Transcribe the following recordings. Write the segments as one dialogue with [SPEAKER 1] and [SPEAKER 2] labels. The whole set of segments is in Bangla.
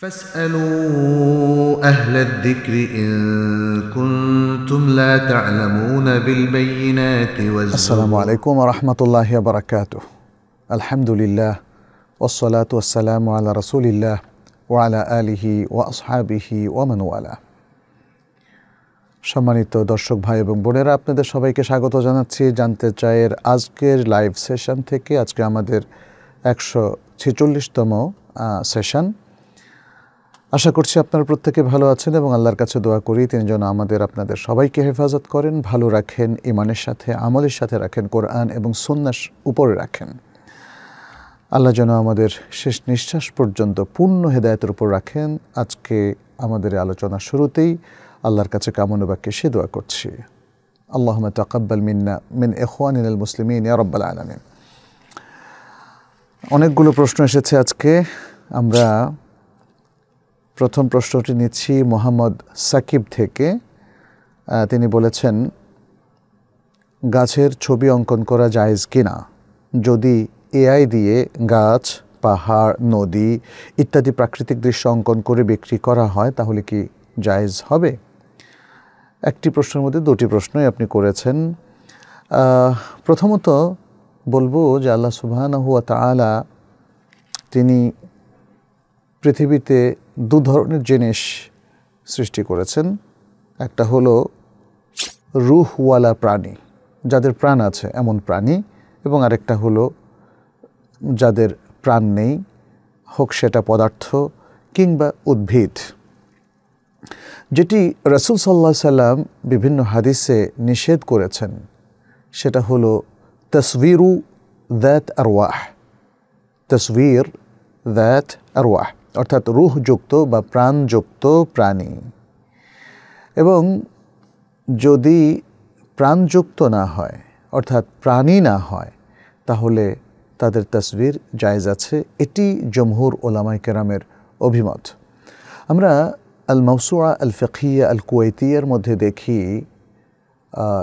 [SPEAKER 1] فاسألوا أهل الذكر إن كنتم لا تعلمون بالبينات والزبر
[SPEAKER 2] السلام عليكم ورحمة الله وبركاته الحمد لله والصلاة والسلام على رسول الله وعلى آله وأصحابه ومن والاه সম্মানিত দর্শক ভাই এবং বোনেরা আপনাদের সবাইকে স্বাগত জানাচ্ছি জানতে চায়ের আজকের লাইভ সেশন থেকে আজকে আমাদের একশো ছেচল্লিশতম সেশন আশা করছি আপনারা প্রত্যেকে ভালো আছেন এবং আল্লাহর কাছে দোয়া করি তিনি যেন আমাদের, আপনাদের সবাইকে হেফাজত করেন, ভালো রাখেন ইমানের সাথে, আমলের সাথে রাখেন, কোরআন এবং সন্ন্যাস উপরে রাখেন। আল্লাহ যেন আমাদের শেষ নিঃশ্বাস পর্যন্ত পূর্ণ হেদায়তের উপর রাখেন। আজকে আমাদের আলোচনা শুরুতেই আল্লাহর কাছে কামনা বাক্যে সে দোয়া করছি। আল্লাহ তাকাব্বাল মিন্না মিন এখওয়ানিন আল মুসলিমিন, ইয়া রব্বাল আলামিন। অনেকগুলো প্রশ্ন এসেছে আজকে। আমরা প্রথম প্রশ্নটি নিচ্ছি মোহাম্মদ সাকিব থেকে। তিনি বলেছেন, গাছের ছবি অঙ্কন করা জায়েজ কিনা? যদি এআই দিয়ে গাছ, পাহাড়, নদী ইত্যাদি প্রাকৃতিক দৃশ্য অঙ্কন করে বিক্রি করা হয়, তাহলে কি জায়েজ হবে? একটি প্রশ্নের মধ্যে দুটি প্রশ্নই আপনি করেছেন। প্রথমত বলব যে আল্লাহ তাআলা তিনি পৃথিবীতে দু ধরনের জিনিস সৃষ্টি করেছেন। একটা হলো রুহওয়ালা প্রাণী, যাদের প্রাণ আছে এমন প্রাণী, এবং আরেকটা হলো যাদের প্রাণ নেই, হোক সেটা পদার্থ কিংবা উদ্ভিদ। যেটি রসুল সাল্লাহ সাল্লাম বিভিন্ন হাদিসে নিষেধ করেছেন, সেটা হলো তসবিরু দ্যাত আরওয়াহ, তসবির দ্যাট আরওয়াহ। অর্থাৎ রুহযুক্ত বা প্রাণযুক্ত প্রাণী। এবং যদি প্রাণযুক্ত না হয়, অর্থাৎ প্রাণী না হয়, তাহলে তাদের তসবির জায়েজ আছে। এটি জমহুর ওলামাই কেরামের অভিমত। আমরা আল মৌসুয়া আল ফিকিয়া আল কুয়েতিয়ার মধ্যে দেখি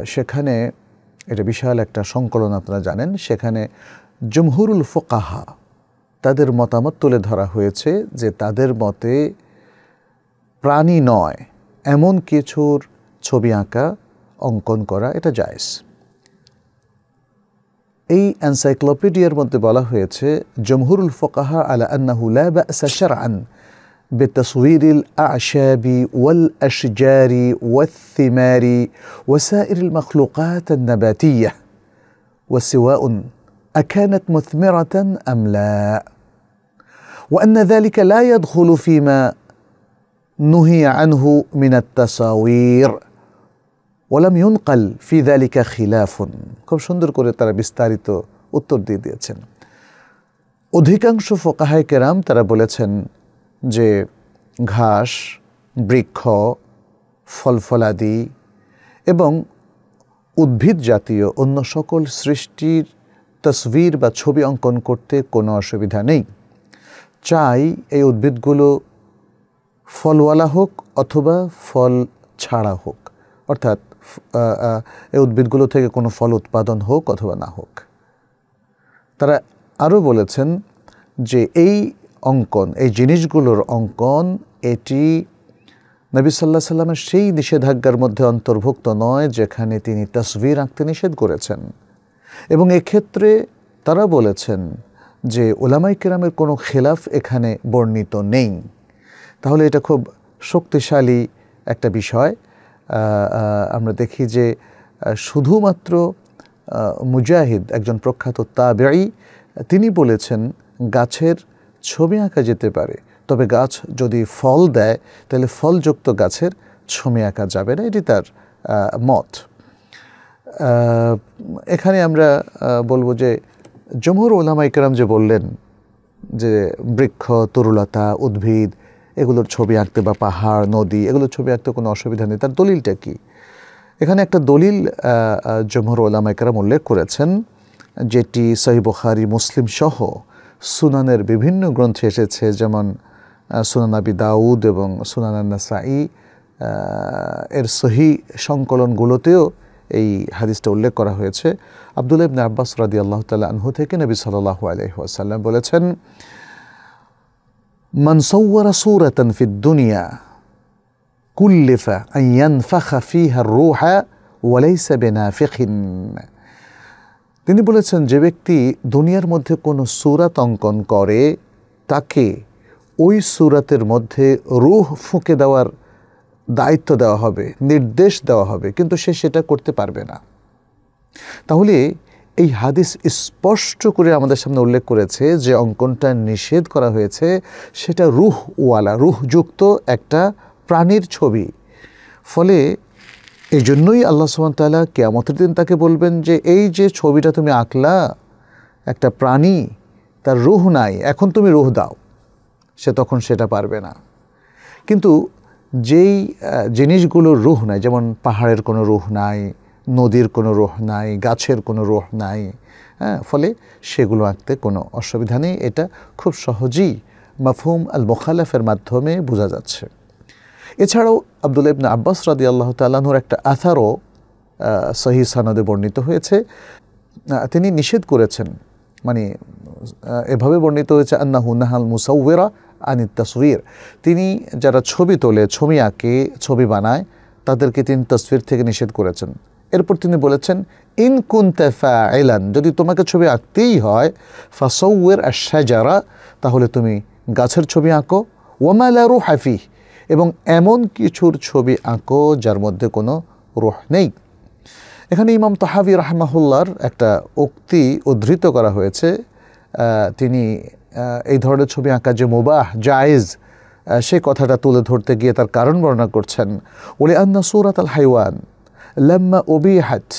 [SPEAKER 2] সেখানে এটা বিশাল একটা সংকলন আপনারা জানেন। সেখানে জমহুরুল ফোকাহা তাদের মতামত তুলে ধরা হয়েছে যে তাদের মতে প্রাণী নয় এমন কিছুর ছবি আঁকা অঙ্কন করা এটা জায়েজ এই এনসাইক্লোপিডিয়ার মধ্যে বলা হয়েছে জমহুরুল ফোকাহা আলা আন্নাহু লা বা'সা শারআন بتصوير الأعشاب والأشجار والثمار وسائر المخلوقات النباتية وسواء أكانت مثمرة أم لا وأن ذلك لا يدخل فيما نهي عنه من التصاوير ولم ينقل في ذلك خلاف খুব সুন্দর করে তারা বিস্তারিত উত্তর দিয়ে দিয়েছেন অধিকাংশ ফোকাহায় কেরাম তারা বলেছেন যে ঘাস বৃক্ষ ফলফলাদি এবং উদ্ভিদ জাতীয় অন্য সকল সৃষ্টির তসবির বা ছবি অঙ্কন করতে কোনো অসুবিধা নেই। চাই এই উদ্ভিদগুলো ফলওয়ালা হোক অথবা ফল ছাড়া হোক। অর্থাৎ এই উদ্ভিদগুলো থেকে কোনো ফল উৎপাদন হোক অথবা না হোক। তারা আরও বলেছেন যে এই অঙ্কন, এই জিনিসগুলোর অঙ্কন, এটি নবী সাল্লাহ সাল্লামের সেই নিষেধাজ্ঞার মধ্যে অন্তর্ভুক্ত নয় যেখানে তিনি তসবির আঁকতে নিষেধ করেছেন। এবং এক্ষেত্রে তারা বলেছেন যে ওলামাই কেরামের কোনো খেলাফ এখানে বর্ণিত নেই। তাহলে এটা খুব শক্তিশালী একটা বিষয়। আমরা দেখি যে শুধুমাত্র মুজাহিদ, একজন প্রখ্যাত তাবেই তিনি বলেছেন গাছের ছবি আঁকা যেতে পারে। তবে গাছ যদি ফল দেয়, তাহলে ফলযুক্ত গাছের ছবি আঁকা যাবে না। এটি তার মত। এখানে আমরা বলব যে জমহুর ওলামা ইকরাম যে বললেন যে বৃক্ষ তরুলতা উদ্ভিদ এগুলোর ছবি আঁকতে বা পাহাড় নদী এগুলোর ছবি আঁকতে কোনো অসুবিধা নেই। তার দলিলটা কি? এখানে একটা দলিল জমহুর ওলামা ইকরাম উল্লেখ করেছেন যেটি সহি বুখারি মুসলিম সহ সুনানের বিভিন্ন গ্রন্থে এসেছে যেমন আহ, সুনান আবি দাউদ এবং সুনান নাসাই এর সহি সংকলনগুলোতেও এই হাদিসটা উল্লেখ করা হয়েছে। আবদুল্লা ইবনে আব্বাস রাদি আল্লাহ তাল্লাহ আনহু থেকে নবী সাল্লাহ আলহ্লাম বলেছেন মনসৌরা সুরাতন ফি দুনিয়া, কুল্লিফা আইয়ান ফাখা ফিহা রুহা ওয়ালাইসা তিনি বলেছেন, যে ব্যক্তি দুনিয়ার মধ্যে কোনো সুরাত অঙ্কন করে, তাকে ওই সুরাতের মধ্যে রুহ ফুঁকে দেওয়ার দায়িত্ব দেওয়া হবে, নির্দেশ দেওয়া হবে, কিন্তু সে সেটা করতে পারবে না। তাহলে এই হাদিস স্পষ্ট করে আমাদের সামনে উল্লেখ করেছে যে অঙ্কনটা নিষেধ করা হয়েছে, সেটা রুহ রুহওয়ালা, রুহযুক্ত একটা প্রাণীর ছবি। ফলে এই জন্যই আল্লাহ সুমতাল্লাহ কেয়ামতের দিন তাকে বলবেন যে, এই যে ছবিটা তুমি আঁকলা, একটা প্রাণী, তার রুহ নাই, এখন তুমি রুহ দাও। সে তখন সেটা পারবে না। কিন্তু যেই জিনিসগুলোর রুহ নাই, যেমন পাহাড়ের কোনো রুহ নাই, নদীর কোনো রোহ নাই, গাছের কোনো রোহ নাই হ্যাঁ ফলে সেগুলো আঁকতে কোনো অসুবিধা নেই। এটা খুব সহজেই মাফহুম আল মোখালাফের মাধ্যমে বোঝা যাচ্ছে। এছাড়াও আব্দুল ইবনা আব্বাস রাদি আল্লাহ তাল্লাহর একটা আথারও সহি সানদে বর্ণিত হয়েছে। তিনি নিষেধ করেছেন মানে এভাবে বর্ণিত হয়েছে আন্না হুনাহাল মুসাউরা আনিত তসবির তিনি যারা ছবি তোলে, ছবি আঁকে, ছবি বানায়, তাদেরকে তিনি তসবির থেকে নিষেধ করেছেন। এরপর তিনি বলেছেন, ইন কুন্তেফা এলান যদি তোমাকে ছবি আঁকতেই হয় ফাসৌয়ের যারা তাহলে তুমি গাছের ছবি আঁকো ওয়ামালা রুহ হাফি এবং এমন কিছুর ছবি আঁকো যার মধ্যে কোনো রুহ নেই। এখানে ইমাম তাহাবি রাহমাহুল্লার একটা উক্তি উদ্ধৃত করা হয়েছে। তিনি এই ধরনের ছবি আঁকা যে মুবাহ জায়েজ সে কথাটা তুলে ধরতে গিয়ে তার কারণ বর্ণনা করছেন ওলে আন্না সুরাত আল হাইওয়ান لما أبيحت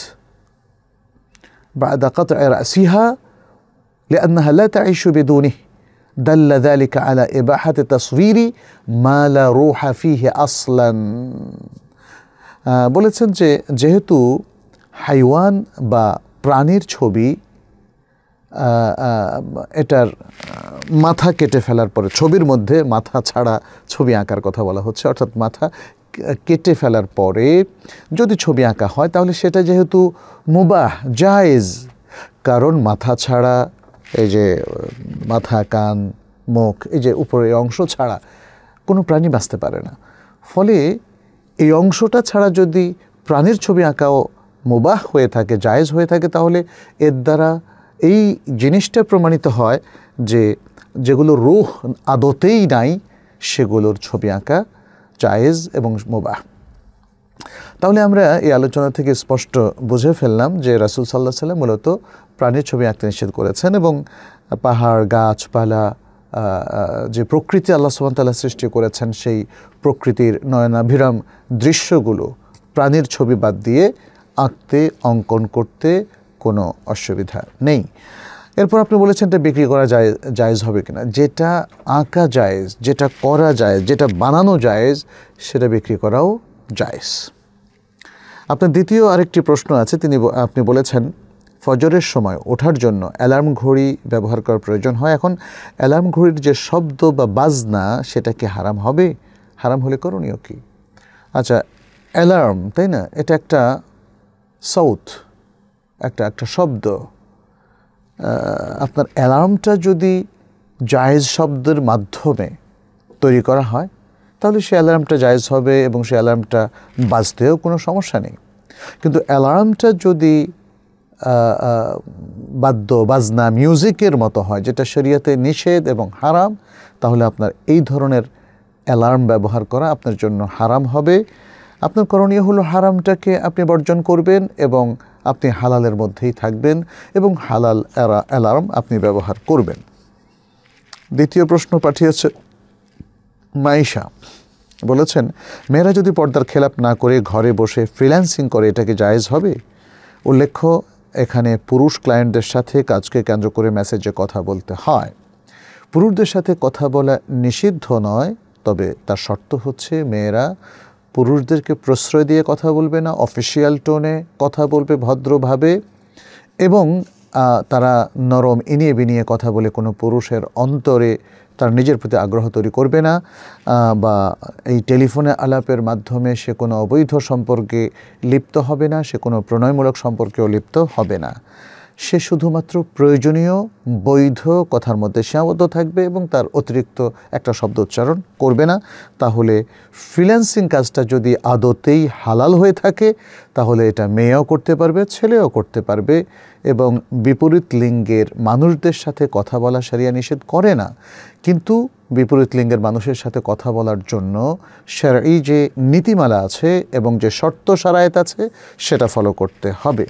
[SPEAKER 2] بعد قطع رأسها لأنها لا تعيش بدونه دل ذلك على إباحة تصوير ما لا روح فيه أصلا বলেছেন যে যেহেতু হাইওয়ান বা প্রাণীর ছবি এটার মাথা কেটে ফেলার পরে, ছবির মধ্যে মাথা ছাড়া ছবি আঁকার কথা বলা হচ্ছে, অর্থাৎ মাথা কেটে ফেলার পরে যদি ছবি আঁকা হয়, তাহলে সেটা যেহেতু মুবাহ, জায়েজ। কারণ মাথা ছাড়া, এই যে, মাথা, কান, মুখ, এই যে উপরের অংশ ছাড়া কোনো প্রাণী বাঁচতে পারে না। ফলে এই অংশটা ছাড়া যদি প্রাণীর ছবি আঁকাও মুবাহ হয়ে থাকে, জায়েজ হয়ে থাকে, তাহলে এর দ্বারা এই জিনিসটা প্রমাণিত হয় যে যেগুলো রুহ আদতেই নাই, সেগুলোর ছবি আঁকা জায়েজ এবং মোবাহ। তাহলে আমরা এই আলোচনা থেকে স্পষ্ট বুঝে ফেললাম যে রাসুল সাল্লাহ সাল্লাম মূলত প্রাণীর ছবি আঁকতে নিষেধ করেছেন এবং পাহাড়, গাছপালা যে প্রকৃতি আল্লাহ সুবাহতাল্লাহ সৃষ্টি করেছেন, সেই প্রকৃতির নয়নাভিরাম দৃশ্যগুলো প্রাণীর ছবি বাদ দিয়ে আঁকতে, অঙ্কন করতে কোনো অসুবিধা নেই। এরপর আপনি বলেছেন এটা বিক্রি করা যায়, জায়েজ হবে কিনা। যেটা আঁকা জায়েজ, যেটা করা যায় যেটা বানানো জায়েজ, সেটা বিক্রি করাও জায়েজ। আপনার দ্বিতীয় আরেকটি প্রশ্ন আছে, তিনি আপনি বলেছেন, ফজরের সময় ওঠার জন্য অ্যালার্ম ঘড়ি ব্যবহার করার প্রয়োজন হয়। এখন অ্যালার্ম ঘড়ির যে শব্দ বা বাজনা সেটা কি হারাম হবে? হারাম হলে করণীয় কি? আচ্ছা অ্যালার্ম, তাই না? এটা একটা সাউথ একটা একটা শব্দ। আপনার অ্যালার্মটা যদি জায়েজ শব্দের মাধ্যমে তৈরি করা হয়, তাহলে সে অ্যালার্মটা জায়েজ হবে এবং সে অ্যালার্মটা বাজতেও কোনো সমস্যা নেই। কিন্তু অ্যালার্মটা যদি বাদ্য, বাজনা, মিউজিকের মতো হয়, যেটা শরীয়তে নিষেধ এবং হারাম, তাহলে আপনার এই ধরনের অ্যালার্ম ব্যবহার করা আপনার জন্য হারাম হবে। আপনার করণীয় হলো হারামটাকে আপনি বর্জন করবেন এবং আপনি হালালের মধ্যেই থাকবেন এবং হালাল অ্যালার্ম আপনি ব্যবহার করবেন। দ্বিতীয় প্রশ্ন পাঠিয়েছে মাইশা। বলেছেন, মেয়েরা যদি পর্দার খেলাপ না করে ঘরে বসে ফ্রিল্যান্সিং করে এটাকে জায়েজ হবে? উল্লেখ্য, এখানে পুরুষ ক্লায়েন্টদের সাথে কাজকে কেন্দ্র করে মেসেজে কথা বলতে হয়। পুরুষদের সাথে কথা বলা নিষিদ্ধ নয়, তবে তার শর্ত হচ্ছে মেয়েরা পুরুষদেরকে প্রশ্রয় দিয়ে কথা বলবে না অফিসিয়াল টোনে কথা বলবে ভদ্রভাবে, এবং তারা নরম ইনিয়ে বিনিয়ে কথা বলে কোনো পুরুষের অন্তরে তার নিজের প্রতি আগ্রহ তৈরি করবে না বা এই টেলিফোনে আলাপের মাধ্যমে সে কোনো অবৈধ সম্পর্কে লিপ্ত হবে না, সে কোনো প্রণয়মূলক সম্পর্কেও লিপ্ত হবে না। সে শুধুমাত্র প্রয়োজনীয় বৈধ কথার মধ্যে সীমাবদ্ধ থাকবে এবং তার অতিরিক্ত একটা শব্দ উচ্চারণ করবে না। তাহলে ফ্রিল্যান্সিং কাজটা যদি আদতেই হালাল হয়ে থাকে, তাহলে এটা মেয়েও করতে পারবে, ছেলেও করতে পারবে এবং বিপরীত লিঙ্গের মানুষদের সাথে কথা বলা সারিয়া নিষেধ করে না। কিন্তু বিপরীত লিঙ্গের মানুষের সাথে কথা বলার জন্য এই যে নীতিমালা আছে এবং যে শর্ত সারায়ত আছে, সেটা ফলো করতে হবে।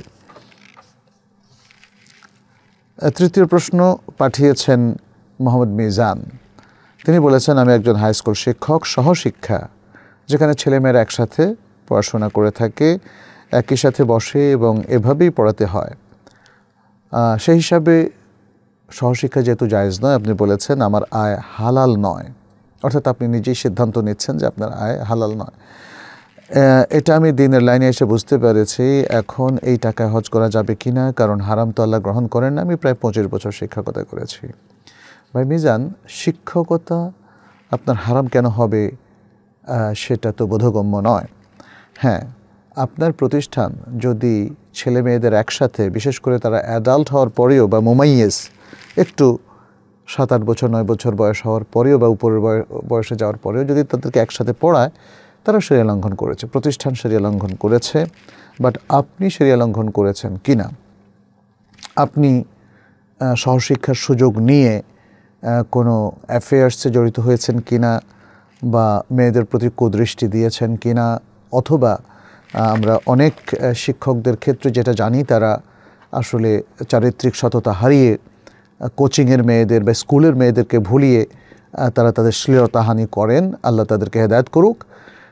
[SPEAKER 2] তৃতীয় প্রশ্ন পাঠিয়েছেন মোহাম্মদ মিজান। তিনি বলেছেন, আমি একজন হাই স্কুল শিক্ষক, সহশিক্ষা, যেখানে ছেলেমেয়েরা একসাথে পড়াশোনা করে থাকে, একই সাথে বসে এবং এভাবেই পড়াতে হয়। সেই হিসাবে সহশিক্ষা যেহেতু জায়েজ নয়, আপনি বলেছেন, আমার আয় হালাল নয়। অর্থাৎ আপনি নিজেই সিদ্ধান্ত নিচ্ছেন যে আপনার আয় হালাল নয়। এটা আমি দিনের লাইনে এসে বুঝতে পেরেছি এখন এই টাকায় হজ করা যাবে কি না কারণ হারাম তো আল্লাহ গ্রহণ করেন না, আমি প্রায় পঁচিশ বছর শিক্ষকতা করেছি। ভাই মিজান, শিক্ষকতা আপনার হারাম কেন হবে সেটা তো বোধগম্য নয়। হ্যাঁ আপনার প্রতিষ্ঠান যদি ছেলে মেয়েদের একসাথে, বিশেষ করে তারা অ্যাডাল্ট হওয়ার পরেও বা মোমাইয়েস, একটু সাত আট বছর, নয় বছর বয়স হওয়ার পরেও বা উপরের বয়সে যাওয়ার পরেও যদি তাদেরকে একসাথে পড়ায় তারা সেরিয়া লঙ্ঘন করেছে, প্রতিষ্ঠান সেরিয়া লঙ্ঘন করেছে বাট আপনি সেরিয়া লঙ্ঘন করেছেন কি না আপনি সহশিক্ষার সুযোগ নিয়ে কোনো অ্যাফেয়ার্সে জড়িত হয়েছেন কি না বা মেয়েদের প্রতি কুদৃষ্টি দিয়েছেন কি না অথবা আমরা অনেক শিক্ষকদের ক্ষেত্রে যেটা জানি, তারা আসলে চারিত্রিক সততা হারিয়ে কোচিংয়ের মেয়েদের বা স্কুলের মেয়েদেরকে ভুলিয়ে তারা তাদের শ্লীলতাহানি করেন। আল্লাহ তাদেরকে হেদায়ত করুক।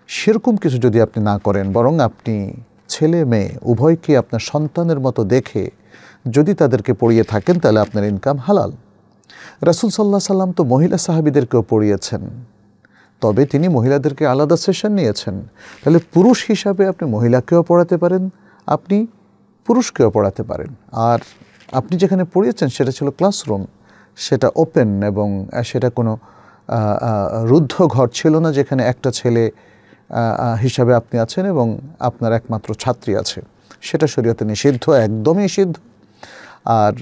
[SPEAKER 2] সেরকম কিছু যদি আপনি না করেন, বরং আপনি ছেলে মেয়ে, উভয়কে আপনার সন্তানের মতো দেখে যদি তাদেরকে পড়িয়ে থাকেন, তাহলে আপনার ইনকাম হালাল। রাসুল সাল্লাহ সাল্লাম তো মহিলা সাহাবিদেরকেও পড়িয়েছেন। তবে তিনি মহিলাদেরকে আলাদা সেশন নিয়েছেন। তাহলে পুরুষ হিসাবে আপনি মহিলাকেও পড়াতে পারেন, আপনি পুরুষকেও পড়াতে পারেন। আর আপনি যেখানে পড়িয়েছেন, সেটা ছিল ক্লাসরুম সেটা ওপেন এবং সেটা কোনো রুদ্ধ ঘর ছিল না যেখানে একটা ছেলে হিসাবে আপনি আছেন এবং আপনার একমাত্র ছাত্রী আছে। সেটা শরীয়তে নিষিদ্ধ, একদমই নিষিদ্ধ। আর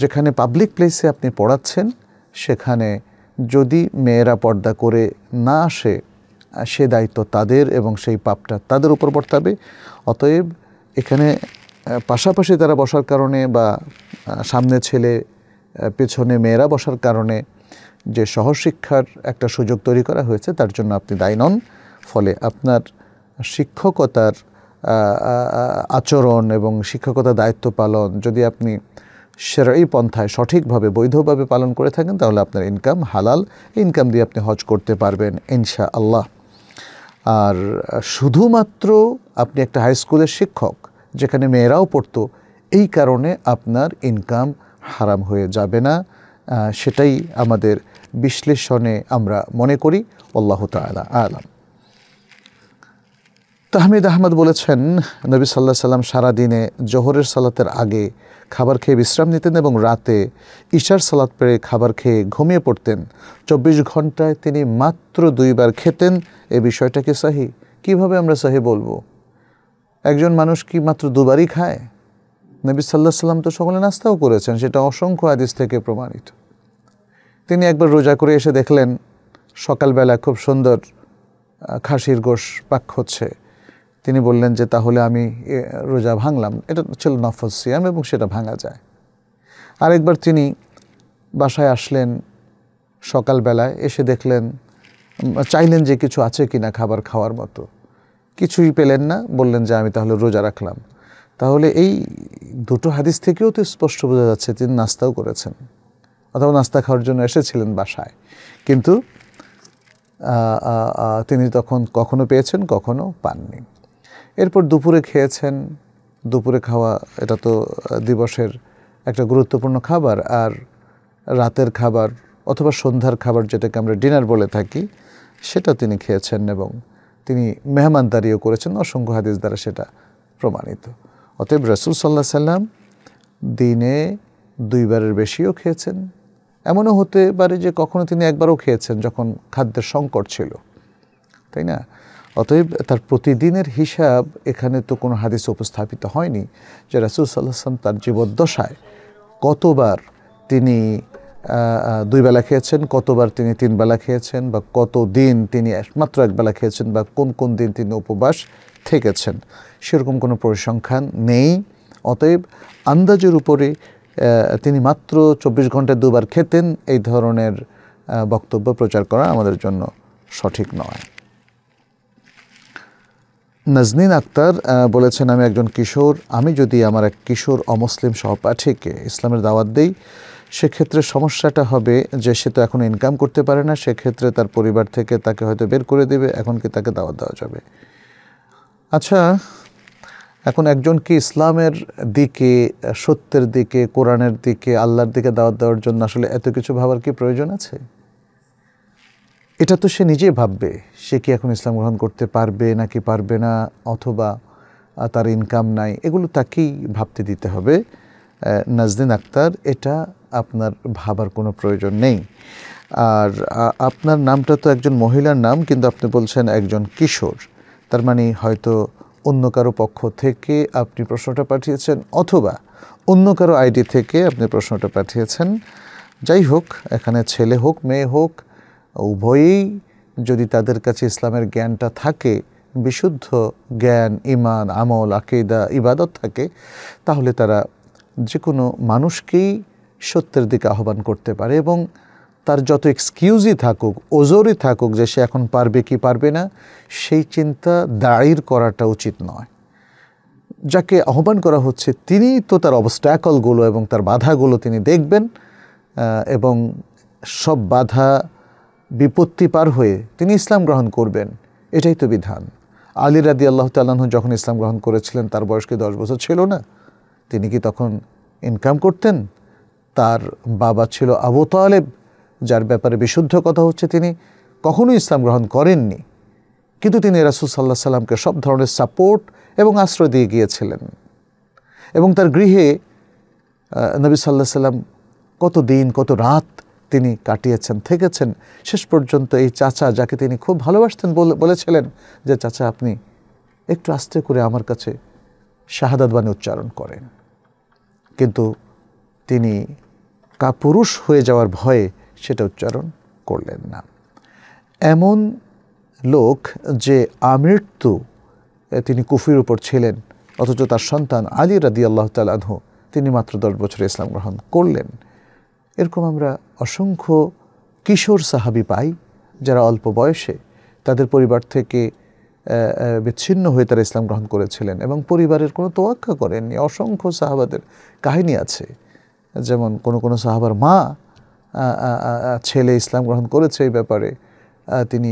[SPEAKER 2] যেখানে পাবলিক প্লেসে আপনি পড়াচ্ছেন, সেখানে যদি মেয়েরা পর্দা করে না আসে, সে দায়িত্ব তাদের এবং সেই পাপটা তাদের উপর বর্তাবে। অতএব এখানে পাশাপাশি তারা বসার কারণে বা সামনে ছেলে পেছনে মেয়েরা বসার কারণে যে সহশিক্ষার একটা সুযোগ তৈরি করা হয়েছে, তার জন্য আপনি দায়ী নন। ফলে আপনার শিক্ষকতার আচরণ এবং শিক্ষকতার দায়িত্ব পালন যদি আপনি সেরাই পন্থায় সঠিকভাবে, বৈধভাবে পালন করে থাকেন, তাহলে আপনার ইনকাম হালাল। ইনকাম দিয়ে আপনি হজ করতে পারবেন ইনশা আল্লাহ আর শুধুমাত্র আপনি একটা হাই স্কুলের শিক্ষক, যেখানে মেয়েরাও পড়তো, এই কারণে আপনার ইনকাম হারাম হয়ে যাবে না। সেটাই আমাদের বিশ্লেষণে আমরা মনে করি। আল্লাহ তালা আলাম। তাহমিদ আহমদ বলেছেন, নবী সাল্লাহ সাল্লাম সারাদিনে জোহরের সালাতের আগে খাবার খেয়ে বিশ্রাম নিতেন এবং রাতে ঈশার সালাত পেরে খাবার খেয়ে ঘুমিয়ে পড়তেন। চব্বিশ ঘন্টায় তিনি মাত্র দুইবার খেতেন। এ বিষয়টাকে সাহি? কীভাবে আমরা সাহি বলব? একজন মানুষ কি মাত্র দুবারই খায়? নবী সাল্লাহ সাল্লাম তো সকলে নাস্তাও করেছেন, সেটা অসংখ্য আদিস থেকে প্রমাণিত। তিনি একবার রোজা করে এসে দেখলেন সকালবেলা খুব সুন্দর খাসির গোশ পাক হচ্ছে। তিনি বললেন যে, তাহলে আমি রোজা ভাঙলাম। এটা ছিল নফজ সিয়াম এবং সেটা ভাঙা যায়। আরেকবার তিনি বাসায় আসলেন, সকালবেলায় এসে দেখলেন চাইলেন যে কিছু আছে কি না খাবার খাওয়ার মতো। কিছুই পেলেন না, বললেন যে, আমি তাহলে রোজা রাখলাম। তাহলে এই দুটো হাদিস থেকেও তো স্পষ্ট বোঝা যাচ্ছে তিনি নাস্তাও করেছেন। অথবা নাস্তা খাওয়ার জন্য এসেছিলেন বাসায়। কিন্তু তিনি তখন কখনো পেয়েছেন, কখনো পাননি। এরপর দুপুরে খেয়েছেন। দুপুরে খাওয়া, এটা তো দিবসের একটা গুরুত্বপূর্ণ খাবার। আর রাতের খাবার অথবা সন্ধ্যার খাবার যেটাকে আমরা ডিনার বলে থাকি, সেটা তিনি খেয়েছেন এবং তিনি মেহমানদারিও করেছেন। অসংখ্য হাদিস দ্বারা সেটা প্রমাণিত। অতএব রসুল সাল্লাহ সাল্লাম দিনে দুইবারের বেশিও খেয়েছেন। এমনও হতে পারে যে কখনো তিনি একবারও খেয়েছেন যখন খাদ্যের সংকট ছিল। তাই না? অতএব তার প্রতিদিনের হিসাব এখানে তো কোনো হাদিস উপস্থাপিত হয়নি যে রাসুল সাল্লাহাম তার জীবদ্দশায় কতবার তিনি দুই বেলা খেয়েছেন, কতবার তিনি তিন বেলা খেয়েছেন বা কত দিন তিনি একমাত্র এক বেলা খেয়েছেন বা কোন কোন দিন তিনি উপবাস থেকেছেন, সেরকম কোনো পরিসংখ্যান নেই। অতএব আন্দাজের উপরে তিনি মাত্র চব্বিশ ঘন্টায় দুবার খেতেন। এই ধরনের বক্তব্য প্রচার করা আমাদের জন্য সঠিক নয়। নাজনীন আক্তার বলেছেন, আমি একজন কিশোর। আমি যদি আমার এক কিশোর অমুসলিম সহপাঠীকে ইসলামের দাওয়াত দিই, সেক্ষেত্রে সমস্যাটা হবে যে সে তো এখন ইনকাম করতে পারে না। সেক্ষেত্রে তার পরিবার থেকে তাকে হয়তো বের করে দেবে। এখন কি তাকে দাওয়াত দেওয়া যাবে? আচ্ছা এখন একজন কি ইসলামের দিকে, সত্যের দিকে, কোরআনের দিকে, আল্লাহর দিকে দাওয়াত দেওয়ার জন্য আসলে এত কিছু ভাবার কি প্রয়োজন আছে? এটা তো সে নিজেই ভাববে, সে কি এখন ইসলাম গ্রহণ করতে পারবে নাকি পারবে না, অথবা তার ইনকাম নাই, এগুলো তাকেই ভাবতে দিতে হবে। নাজদিন আক্তার, এটা আপনার ভাবার কোনো প্রয়োজন নেই। আর আপনার নামটা তো একজন মহিলার নাম, কিন্তু আপনি বলছেন একজন কিশোর, তার মানে হয়তো অন্য কারও পক্ষ থেকে আপনি প্রশ্নটা পাঠিয়েছেন অথবা অন্য কারও আইডি থেকে আপনি প্রশ্নটা পাঠিয়েছেন। যাই হোক, এখানে ছেলে হোক, মেয়ে হোক, উভয়েই যদি তাদের কাছে ইসলামের জ্ঞানটা থাকে, বিশুদ্ধ জ্ঞান ইমান আমল, আকেদা, ইবাদত থাকে, তাহলে তারা যে কোনো মানুষকেই সত্যের দিকে আহ্বান করতে পারে এবং তার যত এক্সকিউজই থাকুক, ওজোরই থাকুক যে সে এখন পারবে কি পারবে না, সেই চিন্তা দাঁড়ির করাটা উচিত নয়। যাকে আহ্বান করা হচ্ছে তিনি তো তার অবস্ট্যাকলগুলো এবং তার বাধাগুলো তিনি দেখবেন এবং সব বাধা বিপত্তি পার হয়ে তিনি ইসলাম গ্রহণ করবেন, এটাই তো বিধান। আলী রাদি আল্লাহ তাল্লাহ যখন ইসলাম গ্রহণ করেছিলেন, তার বয়স কি দশ বছর ছিল না? তিনি কি তখন ইনকাম করতেন? তার বাবা ছিল আবু তালেব যার ব্যাপারে বিশুদ্ধ কথা হচ্ছে তিনি কখনোই ইসলাম গ্রহণ করেননি। কিন্তু তিনি রাসুল সাল্লাহ সাল্লামকে সব ধরনের সাপোর্ট এবং আশ্রয় দিয়ে গিয়েছিলেন। এবং তার গৃহে নবী সাল্লাহ সাল্লাম কত দিন, কত রাত তিনি কাটিয়েছেন, থেকেছেন। শেষ পর্যন্ত এই চাচা যাকে তিনি খুব ভালোবাসতেন বলেছিলেন যে, চাচা, আপনি একটু আস্তে করে আমার কাছে শাহাদাত বাণী উচ্চারণ করেন। কিন্তু তিনি কাপুরুষ হয়ে যাওয়ার ভয়ে সেটা উচ্চারণ করলেন না। এমন লোক যে আমৃত্যু তিনি কুফির উপর ছিলেন, অথচ তার সন্তান আলী রাদি আল্লাহ তালাহ তিনি মাত্র দশ বছরে ইসলাম গ্রহণ করলেন। এরকম আমরা অসংখ্য কিশোর সাহাবি পাই, যারা অল্প বয়সে তাদের পরিবার থেকে বিচ্ছিন্ন হয়ে তারা ইসলাম গ্রহণ করেছিলেন এবং পরিবারের কোনো তোয়াক্কা করেননি। অসংখ্য সাহাবাদের কাহিনী আছে। যেমন কোনো কোনো সাহাবার মা ছেলে ইসলাম গ্রহণ করেছে এই ব্যাপারে। তিনি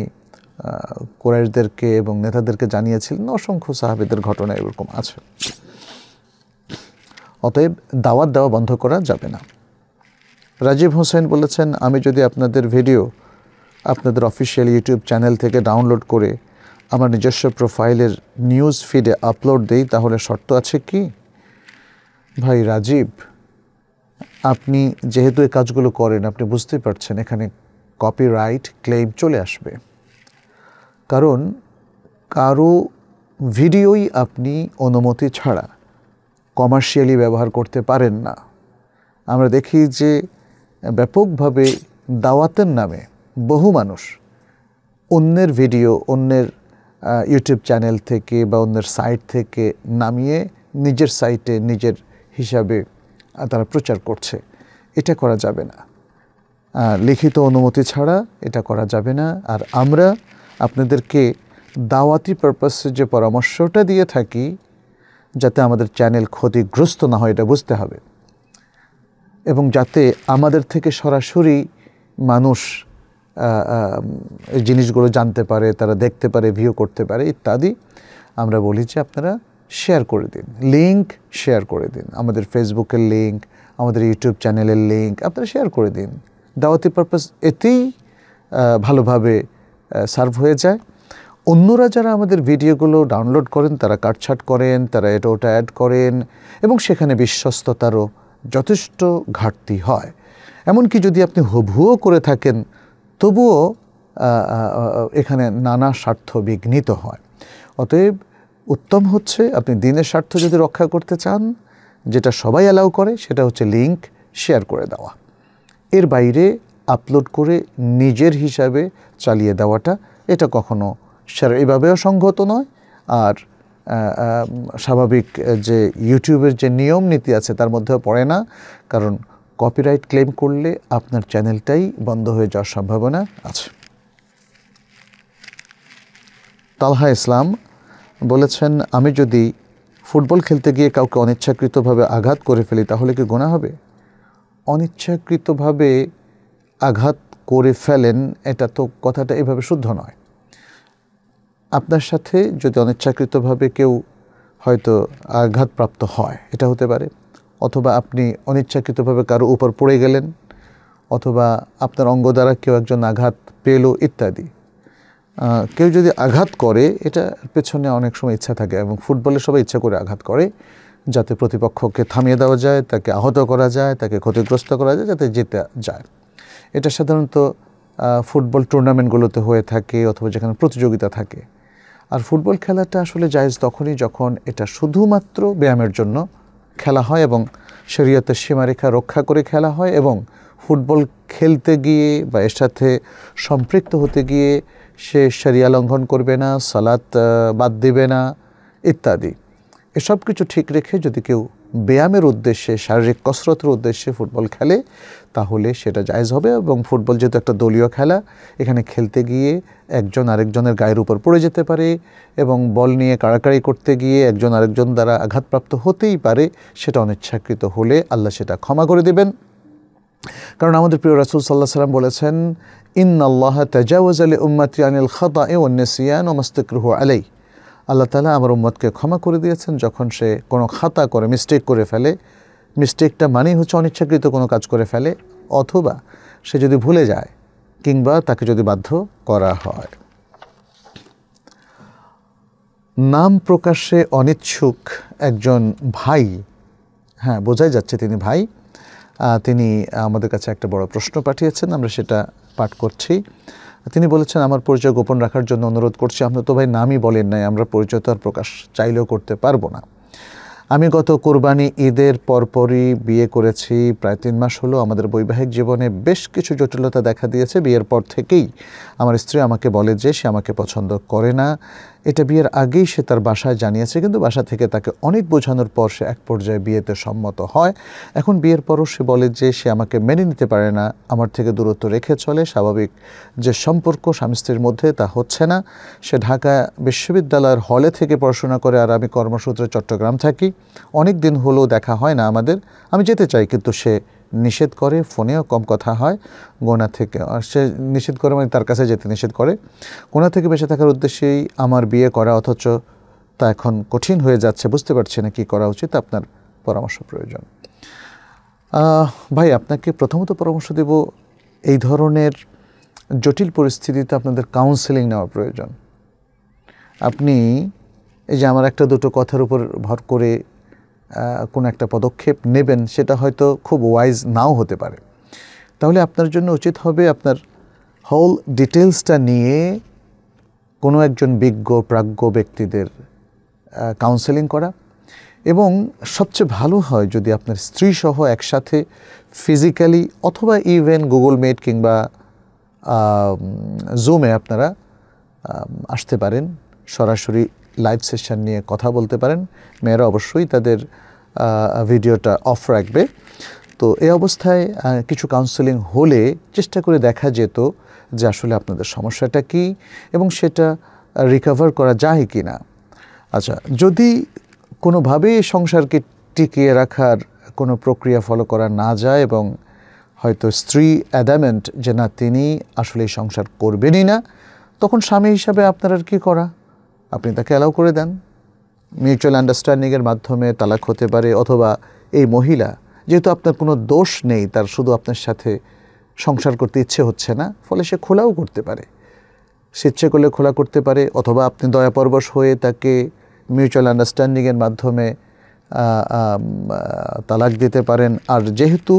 [SPEAKER 2] কোরাইশদেরকে এবং নেতাদেরকে জানিয়েছিলেন, অসংখ্য সাহাবিদের ঘটনা এরকম আছে। অতএব দাওয়াত দেওয়া বন্ধ করা যাবে না। রাজীব হোসেন বলেছেন, আমি যদি আপনাদের ভিডিও আপনাদের অফিসিয়াল ইউটিউব চ্যানেল থেকে ডাউনলোড করে আমার নিজস্ব প্রোফাইলের নিউজ ফিডে আপলোড দেই, তাহলে শর্ত আছে কি? ভাই রাজীব আপনি যেহেতু এই কাজগুলো করেন, আপনি বুঝতেই পারছেন এখানে কপিরাইট ক্লেম চলে আসবে। কারণ কারও ভিডিওই আপনি অনুমতি ছাড়া কমার্শিয়ালি ব্যবহার করতে পারেন না। আমরা দেখি যে ব্যাপকভাবে দাওয়াতের নামে বহু মানুষ অন্যের ভিডিও, অন্যের ইউটিউব চ্যানেল থেকে বা অন্যের সাইট থেকে নামিয়ে নিজের সাইটে নিজের হিসাবে তারা প্রচার করছে। এটা করা যাবে না। লিখিত অনুমতি ছাড়া এটা করা যাবে না। আর আমরা আপনাদেরকে দাওয়াতি পারপাসে যে পরামর্শটা দিয়ে থাকি, যাতে আমাদের চ্যানেল ক্ষতিগ্রস্ত না হয়, এটা বুঝতে হবে। এবং যাতে আমাদের থেকে সরাসরি মানুষ জিনিসগুলো জানতে পারে, তারা দেখতে পারে ভিউ করতে পারে, ইত্যাদি। আমরা বলি যে আপনারা শেয়ার করে দিন। লিঙ্ক শেয়ার করে দিন। আমাদের ফেসবুকের লিঙ্ক আমাদের ইউটিউব চ্যানেলের লিঙ্ক আপনারা শেয়ার করে দিন। দাওয়াতি পারপাস এতেই ভালোভাবে সার্ভ হয়ে যায়। অন্যরা যারা আমাদের ভিডিওগুলো ডাউনলোড করেন, তারা কাটছাট করেন, তারা এটা ওটা অ্যাড করেন, এবং সেখানে বিশ্বস্ততারও যথেষ্ট ঘাটতি হয়। এমনকি যদি আপনি হুবহুও করে থাকেন, তবুও এখানে নানা স্বার্থ বিঘ্নিত হয়। অতএব উত্তম হচ্ছে আপনি দিনের স্বার্থ যদি রক্ষা করতে চান, যেটা সবাই অ্যালাউ করে, সেটা হচ্ছে লিঙ্ক শেয়ার করে দেওয়া। এর বাইরে আপলোড করে নিজের হিসাবে চালিয়ে দেওয়াটা, এটা কখনো সেরা এভাবেও সংগত নয়। আর স্বাভাবিক যে ইউটিউবের যে নিয়ম নীতি আছে, তার মধ্যেও পড়ে না। কারণ কপিরাইট ক্লেম করলে আপনার চ্যানেলটাই বন্ধ হয়ে যাওয়ার সম্ভাবনা আছে। তালহা ইসলাম বলেছেন, আমি যদি ফুটবল খেলতে গিয়ে কাউকে অনিচ্ছাকৃতভাবে আঘাত করে ফেলি, তাহলে কি গোনা হবে? অনিচ্ছাকৃতভাবে আঘাত করে ফেলেন, এটা তো কথাটা এভাবে শুদ্ধ নয়। আপনার সাথে যদি অনিচ্ছাকৃতভাবে কেউ হয়তো আঘাতপ্রাপ্ত হয়, এটা হতে পারে। অথবা আপনি অনিচ্ছাকৃতভাবে কারও উপর পড়ে গেলেন, অথবা আপনার অঙ্গ দ্বারা কেউ একজন আঘাত পেল, ইত্যাদি। কেউ যদি আঘাত করে, এটা পেছনে অনেক সময় ইচ্ছা থাকে এবং ফুটবলে সবাই ইচ্ছা করে আঘাত করে, যাতে প্রতিপক্ষকে থামিয়ে দেওয়া যায়, তাকে আহত করা যায়, তাকে ক্ষতিগ্রস্ত করা যায়, যাতে যেতে যায়। এটা সাধারণত ফুটবল টুর্নামেন্টগুলোতে হয়ে থাকে অথবা যেখানে প্রতিযোগিতা থাকে। আর ফুটবল খেলাটা আসলে জায়জ তখনই যখন এটা শুধুমাত্র ব্যায়ামের জন্য খেলা হয় এবং শরীয়তের সীমারেখা রক্ষা করে খেলা হয় এবং ফুটবল খেলতে গিয়ে বা এর সাথে সম্পৃক্ত হতে গিয়ে সে শরিয়া লঙ্ঘন করবে না, সালাত বাদ দিবে না, ইত্যাদি। এসব কিছু ঠিক রেখে যদি কেউ ব্যায়ামের উদ্দেশ্যে, শারীরিক কসরতের উদ্দেশ্যে ফুটবল খেলে, তাহলে সেটা জায়জ হবে এবং ফুটবল যেহেতু একটা দলীয় খেলা, এখানে খেলতে গিয়ে একজন আরেকজনের গায়ের উপর পড়ে যেতে পারে এবং বল নিয়ে কাড়াকাড়ি করতে গিয়ে একজন আরেকজন দ্বারা আঘাতপ্রাপ্ত হতেই পারে, সেটা অনিচ্ছাকৃত হলে আল্লাহ সেটা ক্ষমা করে দেবেন। কারণ আমাদের প্রিয় রাসুল সাল্লাহ সাল্লাম বলেছেন ইন আল্লাহ তাজাওয়াজ আলী উম্মাতি আনিল খাতা এ অন্যসিয়ান ও মস্তিকরুহ আলাই আল্লাহ তালা আমার উম্মতকে ক্ষমা করে দিয়েছেন যখন সে কোনো খাতা করে মিস্টেক করে ফেলে। মিস্টেকটা মানেই হচ্ছে অনিচ্ছাকৃত কোনো কাজ করে ফেলে, অথবা সে যদি ভুলে যায় কিংবা তাকে যদি বাধ্য করা হয়। নাম প্রকাশে অনিচ্ছুক একজন ভাই হ্যাঁ বোঝাই যাচ্ছে তিনি ভাই। তিনি আমাদের কাছে একটা বড় প্রশ্ন পাঠিয়েছেন, আমরা সেটা পাঠ করছি। তিনি বলেছেন, আমার পরিচয় গোপন রাখার জন্য অনুরোধ করছি। আপনি তো ভাই নামই বলেন নাই, আমরা পরিচয় তো আর প্রকাশ চাইলেও করতে পারব না। আমি গত কোরবানি ঈদের পরপরই বিয়ে করেছি, প্রায় তিন মাস হলো। আমাদের বৈবাহিক জীবনে বেশ কিছু জটিলতা দেখা দিয়েছে। বিয়ের পর থেকেই আমার স্ত্রী আমাকে বলে যে, সে আমাকে পছন্দ করে না। এটা বিয়ের আগেই সে তার বাসায় জানিয়েছে, কিন্তু বাসা থেকে তাকে অনেক বোঝানোর পর সে এক পর্যায়ে বিয়েতে সম্মত হয়। এখন বিয়ের পরও সে বলে যে, সে আমাকে মেনে নিতে পারে না। আমার থেকে দূরত্ব রেখে চলে। স্বাভাবিক যে সম্পর্ক স্বামী স্ত্রীর মধ্যে তা হচ্ছে না। সে ঢাকা বিশ্ববিদ্যালয়ের হলে থেকে পড়াশোনা করে আর আমি কর্মসূত্রে চট্টগ্রাম থাকি। অনেক দিন হলেও দেখা হয় না আমাদের। আমি যেতে চাই, কিন্তু সে নিষেধ করে, ফোনেও কম কথা হয় গোনা থেকে। আর সে নিষেধ করে মানে তার কাছে যেতে নিষেধ করে। গোনা থেকে বেঁচে থাকার উদ্দেশ্যেই আমার বিয়ে করা, অথচ তা এখন কঠিন হয়ে যাচ্ছে। বুঝতে পারছি না কী করা উচিত, আপনার পরামর্শ প্রয়োজন। ভাই, আপনাকে প্রথমত পরামর্শ দেব, এই ধরনের জটিল পরিস্থিতিতে আপনাদের কাউন্সেলিং নেওয়া প্রয়োজন। আপনি এই যে আমার একটা দুটো কথার উপর ভর করে কোনো একটা পদক্ষেপ নেবেন, সেটা হয়তো খুব ওয়াইজ নাও হতে পারে। তাহলে আপনার জন্য উচিত হবে আপনার হোল ডিটেলসটা নিয়ে কোনো একজন বিজ্ঞ, প্রাজ্ঞ ব্যক্তিদের কাউন্সেলিং করা। এবং সবচেয়ে ভালো হয় যদি আপনার স্ত্রী সহ একসাথে ফিজিক্যালি অথবা ইভেন গুগল মেট কিংবা জুমে আপনারা আসতে পারেন। সরাসরি লাইভ সেশন নিয়ে কথা বলতে পারেন। মেয়েরা অবশ্যই তাদের ভিডিওটা অফ রাখবে। তো এই অবস্থায় কিছু কাউন্সেলিং হলে চেষ্টা করে দেখা যেত যে আসলে আপনাদের সমস্যাটা কি এবং সেটা রিকভার করা যায় কি না আচ্ছা যদি কোনোভাবেই সংসারকে টিকিয়ে রাখার কোনো প্রক্রিয়া ফলো করা না যায় এবং হয়তো স্ত্রী অ্যাডামেন্ট যে না, তিনি আসলে সংসার করবেনই না, তখন স্বামী হিসাবে আপনার আর কী করা? আপনি তাকে অ্যালাউ করে দেন। মিউচুয়াল আন্ডারস্ট্যান্ডিংয়ের মাধ্যমে তালাক হতে পারে অথবা এই মহিলা, যেহেতু আপনার কোনো দোষ নেই, তার শুধু আপনার সাথে সংসার করতে ইচ্ছে হচ্ছে না, ফলে সে খোলাও করতে পারে। সে ইচ্ছে করলে খোলা করতে পারে, অথবা আপনি দয়াপরবশ হয়ে তাকে মিউচুয়াল আন্ডারস্ট্যান্ডিংয়ের মাধ্যমে তালাক দিতে পারেন। আর যেহেতু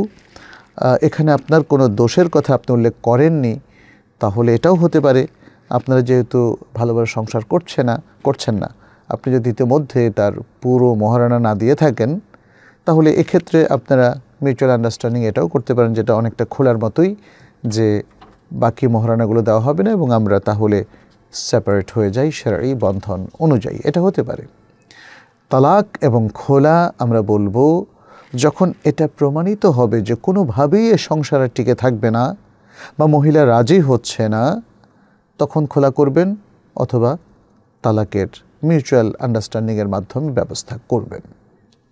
[SPEAKER 2] এখানে আপনার কোনো দোষের কথা আপনি উল্লেখ করেননি, তাহলে এটাও হতে পারে। আপনারা যেহেতু ভালোভাবে সংসার করছে না, করছেন না, আপনি যদি ইতিমধ্যে তার পুরো মহারানা না দিয়ে থাকেন, তাহলে এক্ষেত্রে আপনারা মিউচুয়াল আন্ডারস্ট্যান্ডিং এটাও করতে পারেন যেটা অনেকটা খোলার মতোই যে বাকি মহারানাগুলো দেওয়া হবে না এবং আমরা তাহলে সেপারেট হয়ে যাই সেরাই বন্ধন অনুযায়ী। এটা হতে পারে। তালাক এবং খোলা আমরা বলব, যখন এটা প্রমাণিত হবে যে কোনোভাবেই এ সংসারে টিকে থাকবে না বা মহিলা রাজি হচ্ছে না তখন খোলা করবেন অথবা তালাকের মিউচুয়াল আন্ডারস্ট্যান্ডিংয়ের মাধ্যমে ব্যবস্থা করবেন।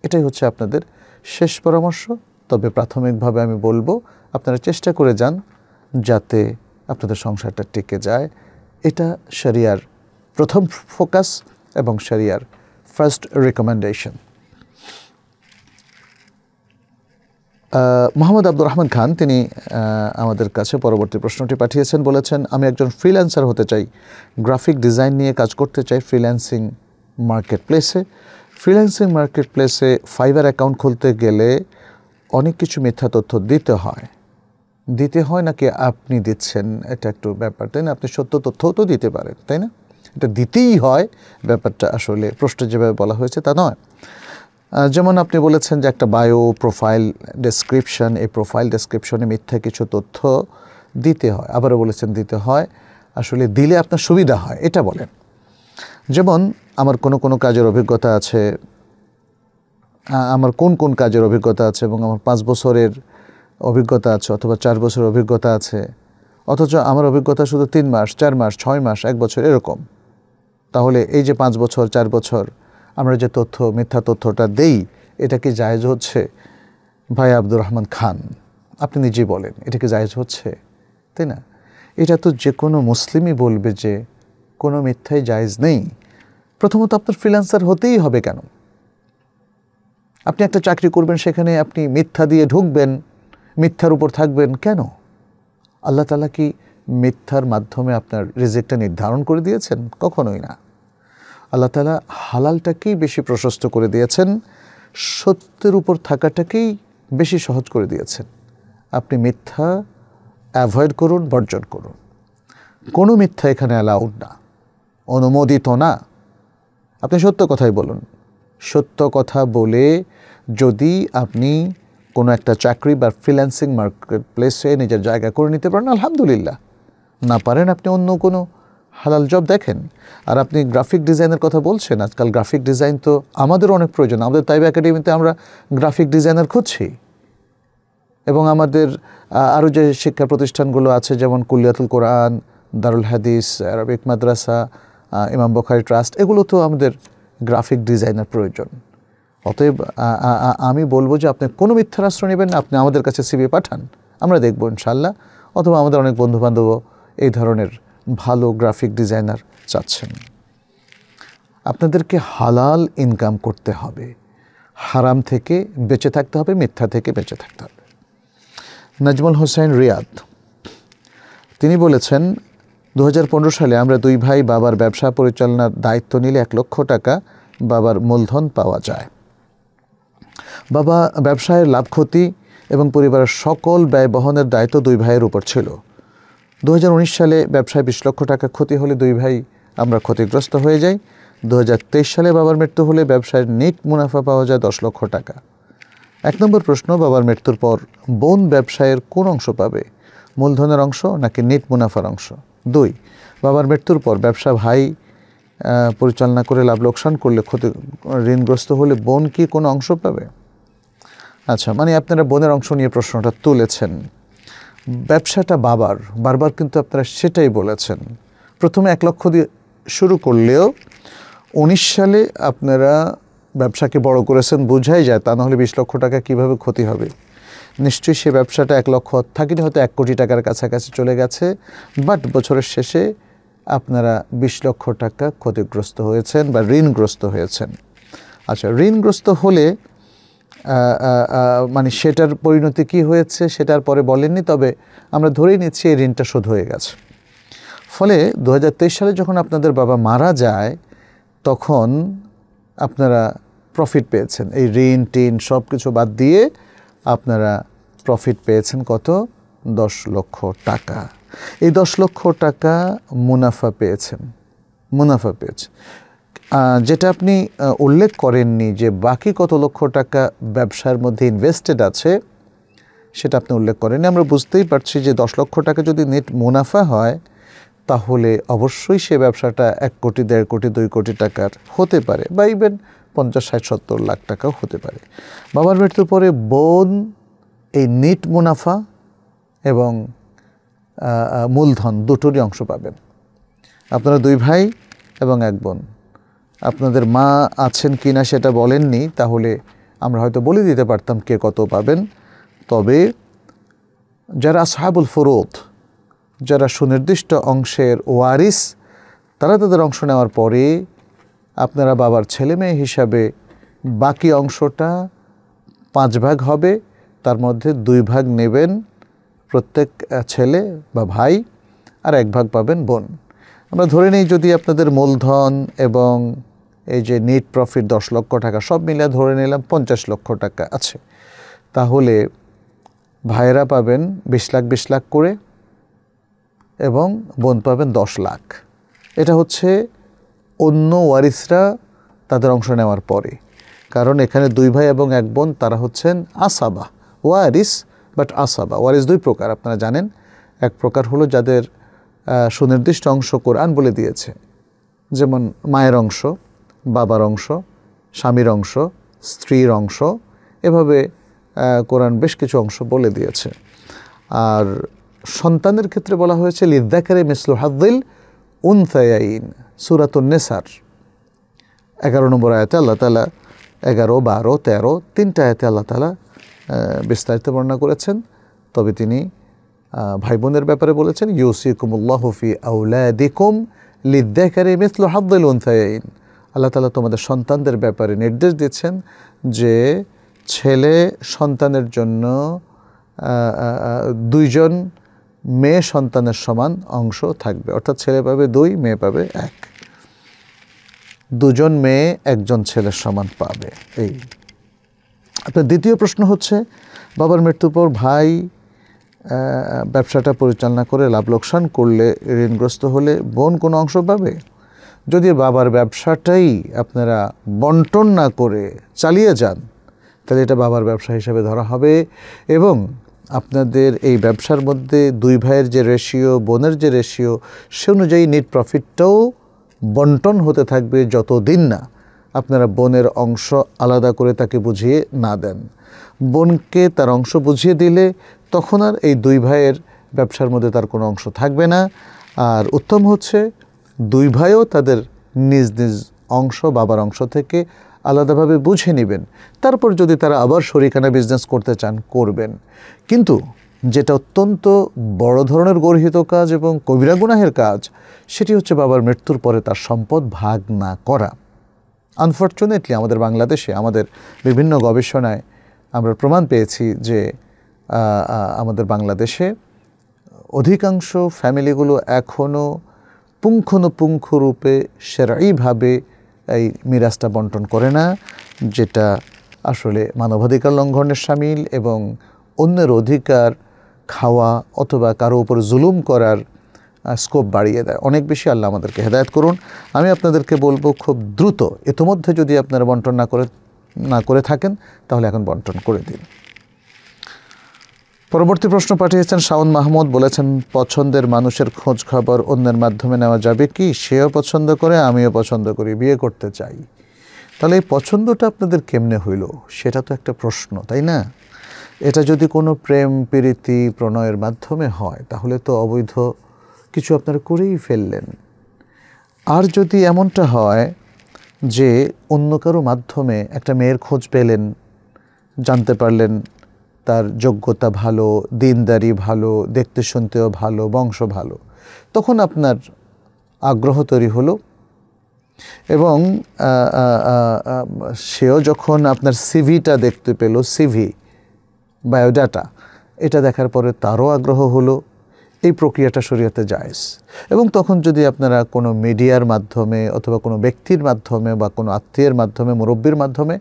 [SPEAKER 2] এটাই হচ্ছে আপনাদের শেষ পরামর্শ। তবে প্রাথমিকভাবে আমি বলব, আপনারা চেষ্টা করে যান যাতে আপনাদের সংসারটা টিকে যায়। এটা শরিয়ার প্রথম ফোকাস এবং শরিয়ার ফার্স্ট রেকমেন্ডেশন। মোহাম্মদ আব্দুর রহমান খান, তিনি আমাদের কাছে পরবর্তী প্রশ্নটি পাঠিয়েছেন, বলেছেন, আমি একজন ফ্রিল্যান্সার হতে চাই। গ্রাফিক ডিজাইন নিয়ে কাজ করতে চাই ফ্রিল্যান্সিং মার্কেট প্লেসে ফ্রিল্যান্সিং মার্কেট প্লেসে ফাইবার অ্যাকাউন্ট খুলতে গেলে অনেক কিছু মিথ্যা তথ্য দিতে হয়। দিতে হয় নাকি আপনি দিচ্ছেন? এটা একটু ব্যাপার, তাই না? আপনি সত্য তথ্যও তো দিতে পারেন, তাই না? এটা দিতেই হয়। ব্যাপারটা আসলে প্রশ্ন যেভাবে বলা হয়েছে তা নয়। যেমন আপনি বলেছেন যে একটা বায়ো প্রোফাইল ডেসক্রিপশন এই প্রোফাইল ডেসক্রিপশনে মিথ্যা কিছু তথ্য দিতে হয়, আবারও বলেছেন দিতে হয়, আসলে দিলে আপনার সুবিধা হয়, এটা বলেন। যেমন, আমার কোনো কোনো কাজের অভিজ্ঞতা আছে আমার কোন কোন কাজের অভিজ্ঞতা আছে এবং আমার পাঁচ বছরের অভিজ্ঞতা আছে অথবা চার বছরের অভিজ্ঞতা আছে, অথচ আমার অভিজ্ঞতা শুধু তিন মাস, চার মাস, ছয় মাস, এক বছর, এরকম। তাহলে এই যে পাঁচ বছর, চার বছর আমরা যে তথ্য, মিথ্যা তথ্যটা দেই, এটা কি জায়েজ হচ্ছে? ভাই আব্দুর রহমান খান, আপনি নিজেই বলেন, এটা কি জায়েজ হচ্ছে? তাই না? এটা তো যে কোনো মুসলিমই বলবে যে কোনো মিথ্যাই জায়েজ নেই। প্রথমত আপনার ফ্রিল্যান্সার হতেই হবে কেন? আপনি একটা চাকরি করবেন, সেখানে আপনি মিথ্যা দিয়ে ঢুকবেন, মিথ্যার উপর থাকবেন কেন? আল্লাহ তালা কি মিথ্যার মাধ্যমে আপনার রিজেক্টটা নির্ধারণ করে দিয়েছেন? কখনোই না। আল্লাহ তালা হালালটাকেই বেশি প্রশস্ত করে দিয়েছেন, সত্যের উপর থাকাটাকেই বেশি সহজ করে দিয়েছেন। আপনি মিথ্যা অ্যাভয়েড করুন, বর্জন করুন। কোনো মিথ্যা এখানে অ্যালাউড না, অনুমোদিত না। আপনি সত্য কথাই বলুন। সত্য কথা বলে যদি আপনি কোনো একটা চাকরি বা ফ্রিল্যান্সিং মার্কেট প্লেসে নিজের জায়গা করে নিতে পারেন, আলহামদুলিল্লাহ। না পারেন আপনি অন্য কোনো হালাল জব দেখেন। আর আপনি গ্রাফিক ডিজাইনের কথা বলছেন, আজকাল গ্রাফিক ডিজাইন তো আমাদেরও অনেক প্রয়োজন। আমাদের তাইব একাডেমিতে আমরা গ্রাফিক ডিজাইনার খুঁজছি। এবং আমাদের আরও যে শিক্ষা প্রতিষ্ঠানগুলো আছে, যেমন কুলিয়াতুল কোরআন, দারুল হাদিস, আরবিক মাদ্রাসা ইমাম বখারি ট্রাস্ট, এগুলো তো আমাদের গ্রাফিক ডিজাইনার প্রয়োজন। অতএব আমি বলব যে আপনি কোনো মিথ্যার আশ্রয় নেবেন আপনি আমাদের কাছে সিবি পাঠান, আমরা দেখব ইনশাল্লাহ অথবা আমাদের অনেক বন্ধুবান্ধবও এই ধরনের ভালো গ্রাফিক ডিজাইনার চাচ্ছেন। আপনাদেরকে হালাল ইনকাম করতে হবে। হারাম থেকে বেঁচে থাকতে হবে, মিথ্যা থেকে বেঁচে থাকতে হবে। নাজমুল হোসেন রিয়াদ, তিনি বলেছেন দু হাজার পনেরো সালে আমরা দুই ভাই বাবার ব্যবসা পরিচালনার দায়িত্ব নিলে এক লক্ষ টাকা বাবার মূলধন পাওয়া যায়। বাবা ব্যবসায়ের লাভ ক্ষতি এবং পরিবারের সকল ব্যয় বহনের দায়িত্ব দুই ভাইয়ের উপর ছিল। দু হাজার উনিশ সালে ব্যবসায় বিশ লক্ষ টাকা ক্ষতি হলে দুই ভাই আমরা ক্ষতিগ্রস্ত হয়ে যাই। দু হাজার তেইশ সালে বাবার মৃত্যু হলে ব্যবসায় নেট মুনাফা পাওয়া যায় দশ লক্ষ টাকা। এক নম্বর প্রশ্ন, বাবার মৃত্যুর পর বোন ব্যবসায়ের কোন অংশ পাবে? মূলধনের অংশ নাকি নেট মুনাফার অংশ? দুই, বাবার মৃত্যুর পর ব্যবসা ভাই পরিচালনা করে লাভ লোকসান করলে ক্ষতি, ঋণগ্রস্ত হলে বোন কি কোনো অংশ পাবে? আচ্ছা মানে আপনারা বোনের অংশ নিয়ে প্রশ্নটা তুলেছেন। ব্যবসাটা বাবার, বারবার কিন্তু আপনারা সেটাই বলেছেন। প্রথমে এক লক্ষ দিয়ে শুরু করলেও উনিশ সালে আপনারা ব্যবসাকে বড় করেছেন বোঝাই যায়, তা নাহলে বিশ লক্ষ টাকা কীভাবে ক্ষতি হবে? নিশ্চয়ই সে ব্যবসাটা এক লক্ষ থাকিনি হয়তো এক কোটি টাকার কাছাকাছি চলে গেছে, বাট বছরের শেষে আপনারা বিশ লক্ষ টাকা ক্ষতিগ্রস্ত হয়েছেন বা ঋণগ্রস্ত হয়েছেন। আচ্ছা ঋণগ্রস্ত হলে মানে সেটার পরিণতি কি হয়েছে সেটার পরে বলেননি, তবে আমরা ধরেই নিচ্ছি এই ঋণটা শোধ হয়ে গেছে। ফলে দু হাজার তেইশ সালে যখন আপনাদের বাবা মারা যায়, তখন আপনারা প্রফিট পেয়েছেন। এই ঋণ, টিন সব কিছু বাদ দিয়ে আপনারা প্রফিট পেয়েছেন কত? দশ লক্ষ টাকা। এই দশ লক্ষ টাকা মুনাফা পেয়েছেন। মুনাফা পেয়েছেন। যেটা আপনি উল্লেখ করেননি যে বাকি কত লক্ষ টাকা ব্যবসার মধ্যে ইনভেস্টেড আছে, সেটা আপনি উল্লেখ করেননি। আমরা বুঝতেই পারছি যে দশ লক্ষ টাকা যদি নেট মুনাফা হয়, তাহলে অবশ্যই সে ব্যবসাটা এক কোটি, দেড় কোটি, দুই কোটি টাকার হতে পারে বা ইভেন পঞ্চাশ, ষাট, সত্তর লাখ টাকাও হতে পারে। বাবার মৃত্যুর পরে বোন, এই নিট মুনাফা এবং মূলধন দুটোরই অংশ পাবেন। আপনারা দুই ভাই এবং এক বোন। আপনাদের মা আছেন কি না সেটা বলেননি, তাহলে আমরা হয়তো বলে দিতে পারতাম কে কত পাবেন। তবে যারা সাহাবুল ফরোদ, যারা সুনির্দিষ্ট অংশের ওয়ারিস, তারা তাদের অংশ নেওয়ার পরে আপনারা বাবার ছেলে মেয়ে হিসাবে বাকি অংশটা পাঁচ ভাগ হবে, তার মধ্যে দুই ভাগ নেবেন প্রত্যেক ছেলে বা ভাই আর এক ভাগ পাবেন বোন। আমরা ধরে নিই যদি আপনাদের মূলধন এবং এই যে নেট প্রফিট দশ লক্ষ টাকা, সব মিলে ধরে নিলাম পঞ্চাশ লক্ষ টাকা আছে। তাহলে ভাইয়েরা পাবেন বিশ লাখ বিশ লাখ করে এবং বোন পাবেন দশ লাখ। এটা হচ্ছে অন্য ওয়ারিসরা তাদের অংশ নেওয়ার পরে। কারণ এখানে দুই ভাই এবং এক বোন, তারা হচ্ছেন আসাবা। ওয়ারিস বাট আসাবা। ওয়ারিস দুই প্রকার, আপনারা জানেন। এক প্রকার হলো যাদের সুনির্দিষ্ট অংশ কোরআন বলে দিয়েছে। যেমন মায়ের অংশ বাবার অংশ, স্বামীর অংশ, স্ত্রীর অংশ, এভাবে কোরআন বেশ কিছু অংশ বলে দিয়েছে। আর সন্তানের ক্ষেত্রে বলা হয়েছে লিদ্দাকারে মিসলু হাদ্দিল উনথায়াইন সুরাতুন নেসার। এগারো নম্বর আয়াতে আল্লাহ তালা এগারো, বারো, তেরো, তিনটা আয়াতে আল্লাহ তালা বিস্তারিত বর্ণনা করেছেন। তবে তিনি ভাই বোনের ব্যাপারে বলেছেন, ইউসিকুমুল্লাহ ফি আউলাদিকুম লিদ্দাকারে মিসলু হাদ্দিল উনথায়াইন আল্লাহ তালা তোমাদের সন্তানদের ব্যাপারে নির্দেশ দিচ্ছেন যে ছেলে সন্তানের জন্য দুইজন মেয়ে সন্তানের সমান অংশ থাকবে। অর্থাৎ ছেলে পাবে দুই, মেয়ে পাবে এক। দুজন মেয়ে একজন ছেলের সমান পাবে। এই। আপনার দ্বিতীয় প্রশ্ন হচ্ছে, বাবার মৃত্যুর পর ভাই ব্যবসাটা পরিচালনা করে লাভ লোকসান করলে ঋণগ্রস্ত হলে বোন কোনো অংশ পাবে? যদি বাবার ব্যবসাটাই আপনারা বন্টন না করে চালিয়ে যান, তাহলে এটা বাবার ব্যবসা হিসাবে ধরা হবে এবং আপনাদের এই ব্যবসার মধ্যে দুই ভাইয়ের যে রেশিও বোনের যে রেশিও সে অনুযায়ী নেট প্রফিটটাও বন্টন হতে থাকবে যতদিন না আপনারা বোনের অংশ আলাদা করে তাকে বুঝিয়ে না দেন। বোনকে তার অংশ বুঝিয়ে দিলে তখন আর এই দুই ভাইয়ের ব্যবসার মধ্যে তার কোনো অংশ থাকবে না। আর উত্তম হচ্ছে দুই ভাইও তাদের নিজ নিজ অংশ, বাবার অংশ থেকে আলাদাভাবে বুঝে নেবেন। তারপর যদি তারা আবার শরিকানা বিজনেস করতে চান, করবেন। কিন্তু যেটা অত্যন্ত বড় ধরনের গর্হিত কাজ এবং কবিরা গুনাহের কাজ, সেটি হচ্ছে বাবার মৃত্যুর পরে তার সম্পদ ভাগ না করা। আনফর্চুনেটলি আমাদের বাংলাদেশে, আমাদের বিভিন্ন গবেষণায় আমরা প্রমাণ পেয়েছি যে আমাদের বাংলাদেশে অধিকাংশ ফ্যামিলিগুলো এখনও পুঙ্খানুপুঙ্খ রূপে সেরাইভাবে এই মিরাজটা বন্টন করে না, যেটা আসলে মানবাধিকার লঙ্ঘনের সামিল এবং অন্যের অধিকার খাওয়া অথবা কারও উপর জুলুম করার স্কোপ বাড়িয়ে দেয়। অনেক বেশি আল্লাহ আমাদেরকে হেদায়ত করুন। আমি আপনাদেরকে বলব খুব দ্রুত, ইতোমধ্যে যদি আপনারা বন্টন না করে না করে থাকেন, তাহলে এখন বন্টন করে দিন। পরবর্তী প্রশ্ন পাঠিয়েছেন শাওন মাহমুদ, বলেছেন, পছন্দের মানুষের খোঁজ খবর অন্যের মাধ্যমে নেওয়া যাবে কি? সেও পছন্দ করে, আমিও পছন্দ করি, বিয়ে করতে চাই। তাহলে এই পছন্দটা আপনাদের কেমনে হইল? সেটা তো একটা প্রশ্ন, তাই না? এটা যদি কোনো প্রেম, প্রীতি, প্রণয়ের মাধ্যমে হয়, তাহলে তো অবৈধ কিছু আপনারা করেই ফেললেন। আর যদি এমনটা হয় যে অন্য কারও মাধ্যমে একটা মেয়ের খোঁজ পেলেন, জানতে পারলেন তার যোগ্যতা ভালো, দিনদারি ভালো, দেখতে শুনতেও ভালো, বংশ ভালো। তখন আপনার আগ্রহ তৈরি হলো এবং সেও যখন আপনার সিভিটা দেখতে পেল সিভি বায়োডাটা এটা দেখার পরে তারও আগ্রহ হলো, এই প্রক্রিয়াটা শরীয়তে জায়েজ। এবং তখন যদি আপনারা কোনো মিডিয়ার মাধ্যমে অথবা কোনো ব্যক্তির মাধ্যমে বা কোনো আত্মীয়ের মাধ্যমে, মুরব্বীর মাধ্যমে,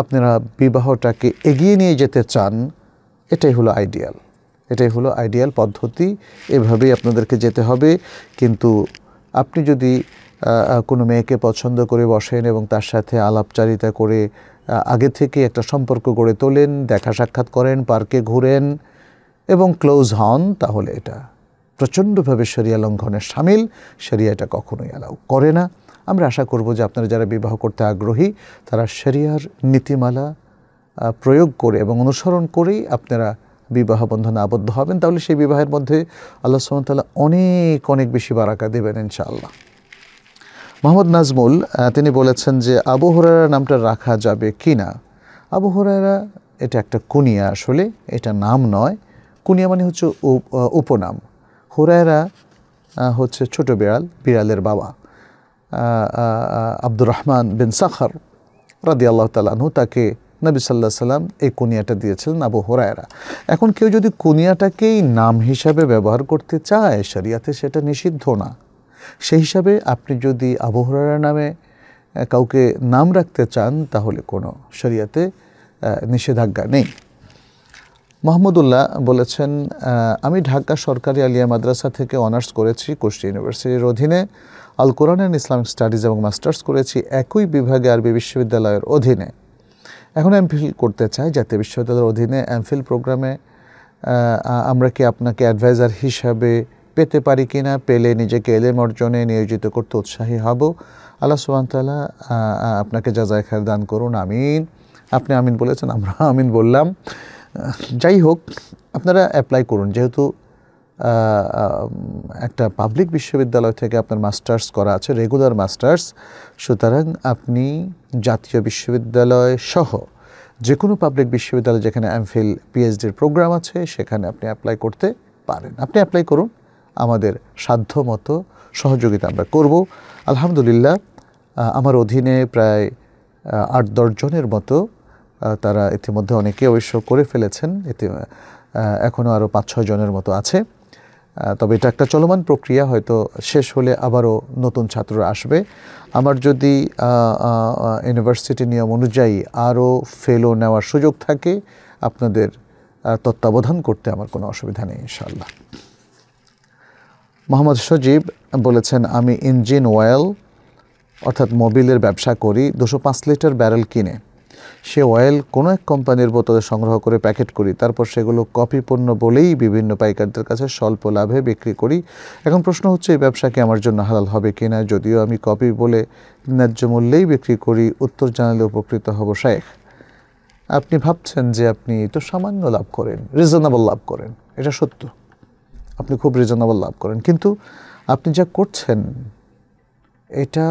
[SPEAKER 2] আপনারা বিবাহটাকে এগিয়ে নিয়ে যেতে চান এটাই হলো আইডিয়াল এটাই হলো আইডিয়াল পদ্ধতি, এভাবেই আপনাদেরকে যেতে হবে। কিন্তু আপনি যদি কোনো মেয়েকে পছন্দ করে বসেন এবং তার সাথে আলাপচারিতা করে আগে থেকে একটা সম্পর্ক গড়ে তোলেন, দেখা সাক্ষাৎ করেন, পার্কে ঘুরেন এবং ক্লোজ হন, তাহলে এটা প্রচণ্ডভাবে শরিয়া লঙ্ঘনের সামিল। শরিয়া এটা কখনোই অ্যালাউ করে না। আমরা আশা করব যে আপনারা যারা বিবাহ করতে আগ্রহী, তারা শরিয়ার নীতিমালা প্রয়োগ করে এবং অনুসরণ করেই আপনারা বিবাহ বন্ধনে আবদ্ধ হবেন, তাহলে সেই বিবাহের মধ্যে আল্লাহ সুমতাল্লাহ অনেক অনেক বেশি বারাকা দেবেন ইনশাআল্লাহ। মোহাম্মদ নাজমুল তিনি বলেছেন যে আবু হরারা নামটা রাখা যাবে কি না আবু হরারা এটা একটা কুনিয়া আসলে, এটা নাম নয়। কুনিয়া মানে হচ্ছে উপনাম। হুরায়রা হচ্ছে ছোট বিড়াল, বিড়ালের বাবা। আব্দুর রহমান বিন সাখার রাদি আল্লাহ তালাহু তাকে নবী সাল্লাহ সাল্লাম এই কুনিয়াটা দিয়েছিলেন আবু হোরায়রা। এখন কেউ যদি কুনিয়াটাকেই নাম হিসাবে ব্যবহার করতে চায়, শরিয়াতে সেটা নিষিদ্ধ না। সেই হিসাবে আপনি যদি আবু হোরায়রা নামে কাউকে নাম রাখতে চান, তাহলে কোনো শরিয়াতে নিষেধাজ্ঞা নেই। মাহমুদুল্লাহ বলেছেন আমি ঢাকা সরকারি আলিয়া মাদ্রাসা থেকে অনার্স করেছি, কুষ্টি ইউনিভার্সিটির অধীনে। আল কোরআন ইসলামিক স্টাডিজ এবং মাস্টার্স করেছি, একই বিভাগে আরবি বিশ্ববিদ্যালয়ের অধীনে। এখন এমফিল করতে চাই জাতীয় বিশ্ববিদ্যালয়ের অধীনে এমফিল প্রোগ্রামে আমরা কি আপনাকে অ্যাডভাইজার হিসাবে পেতে পারি কি না পেলে নিজেকে এলেম অর্জনে নিয়োজিত করতে উৎসাহী হব। আল্লাহ সুবাহতাল্লাহ আপনাকে যাজায় খায়ের দান করুন, আমিন। আপনি আমিন বলেছেন, আমরা আমিন বললাম। যাই হোক, আপনারা অ্যাপ্লাই করুন, যেহেতু একটা পাবলিক বিশ্ববিদ্যালয় থেকে আপনার মাস্টার্স করা আছে রেগুলার মাস্টার্স সুতরাং আপনি জাতীয় বিশ্ববিদ্যালয় সহ যে কোনো পাবলিক বিশ্ববিদ্যালয় যেখানে এমফিল পিএইচডির প্রোগ্রাম আছে, সেখানে আপনি অ্যাপ্লাই করতে পারেন। আপনি অ্যাপ্লাই করুন, আমাদের সাধ্য মতো সহযোগিতা আমরা করব। আলহামদুলিল্লাহ আমার অধীনে প্রায় আট দশজনের মতো তারা ইতিমধ্যে অনেকে অবশ্য করে ফেলেছেন। এতে এখনও আরও পাঁচ ছয় জনের মতো আছে। তবে এটা একটা চলমান প্রক্রিয়া, হয়তো শেষ হলে আবারও নতুন ছাত্ররা আসবে। আমার যদি ইউনিভার্সিটি নিয়ম অনুযায়ী আরও ফেলো নেওয়ার সুযোগ থাকে, আপনাদের তত্ত্বাবধান করতে আমার কোনো অসুবিধা নেই ইনশাল্লাহ মোহাম্মদ সজীব বলেছেন, আমি ইঞ্জিন অয়েল, অর্থাৎ মোবিলের ব্যবসা করি, দুশো পাঁচ লিটার ব্যারেল কিনে। সে অয়েল কোনো এক কোম্পানির বোতলে সংগ্রহ করে প্যাকেট করি, তারপর সেগুলো কপি পণ্য বলেই বিভিন্ন পাইকারদের কাছে স্বল্প লাভে বিক্রি করি। এখন প্রশ্ন হচ্ছে, এই ব্যবসা কি আমার জন্য হালাল হবে কি না যদিও আমি কপি বলে ন্যায্য মূল্যেই বিক্রি করি, উত্তর জানালে উপকৃত হব শেখ। আপনি ভাবছেন যে আপনি তো সামান্য লাভ করেন রিজনেবল লাভ করেন, এটা সত্য। আপনি খুব রিজনেবল লাভ করেন, কিন্তু আপনি যা করছেন, এটা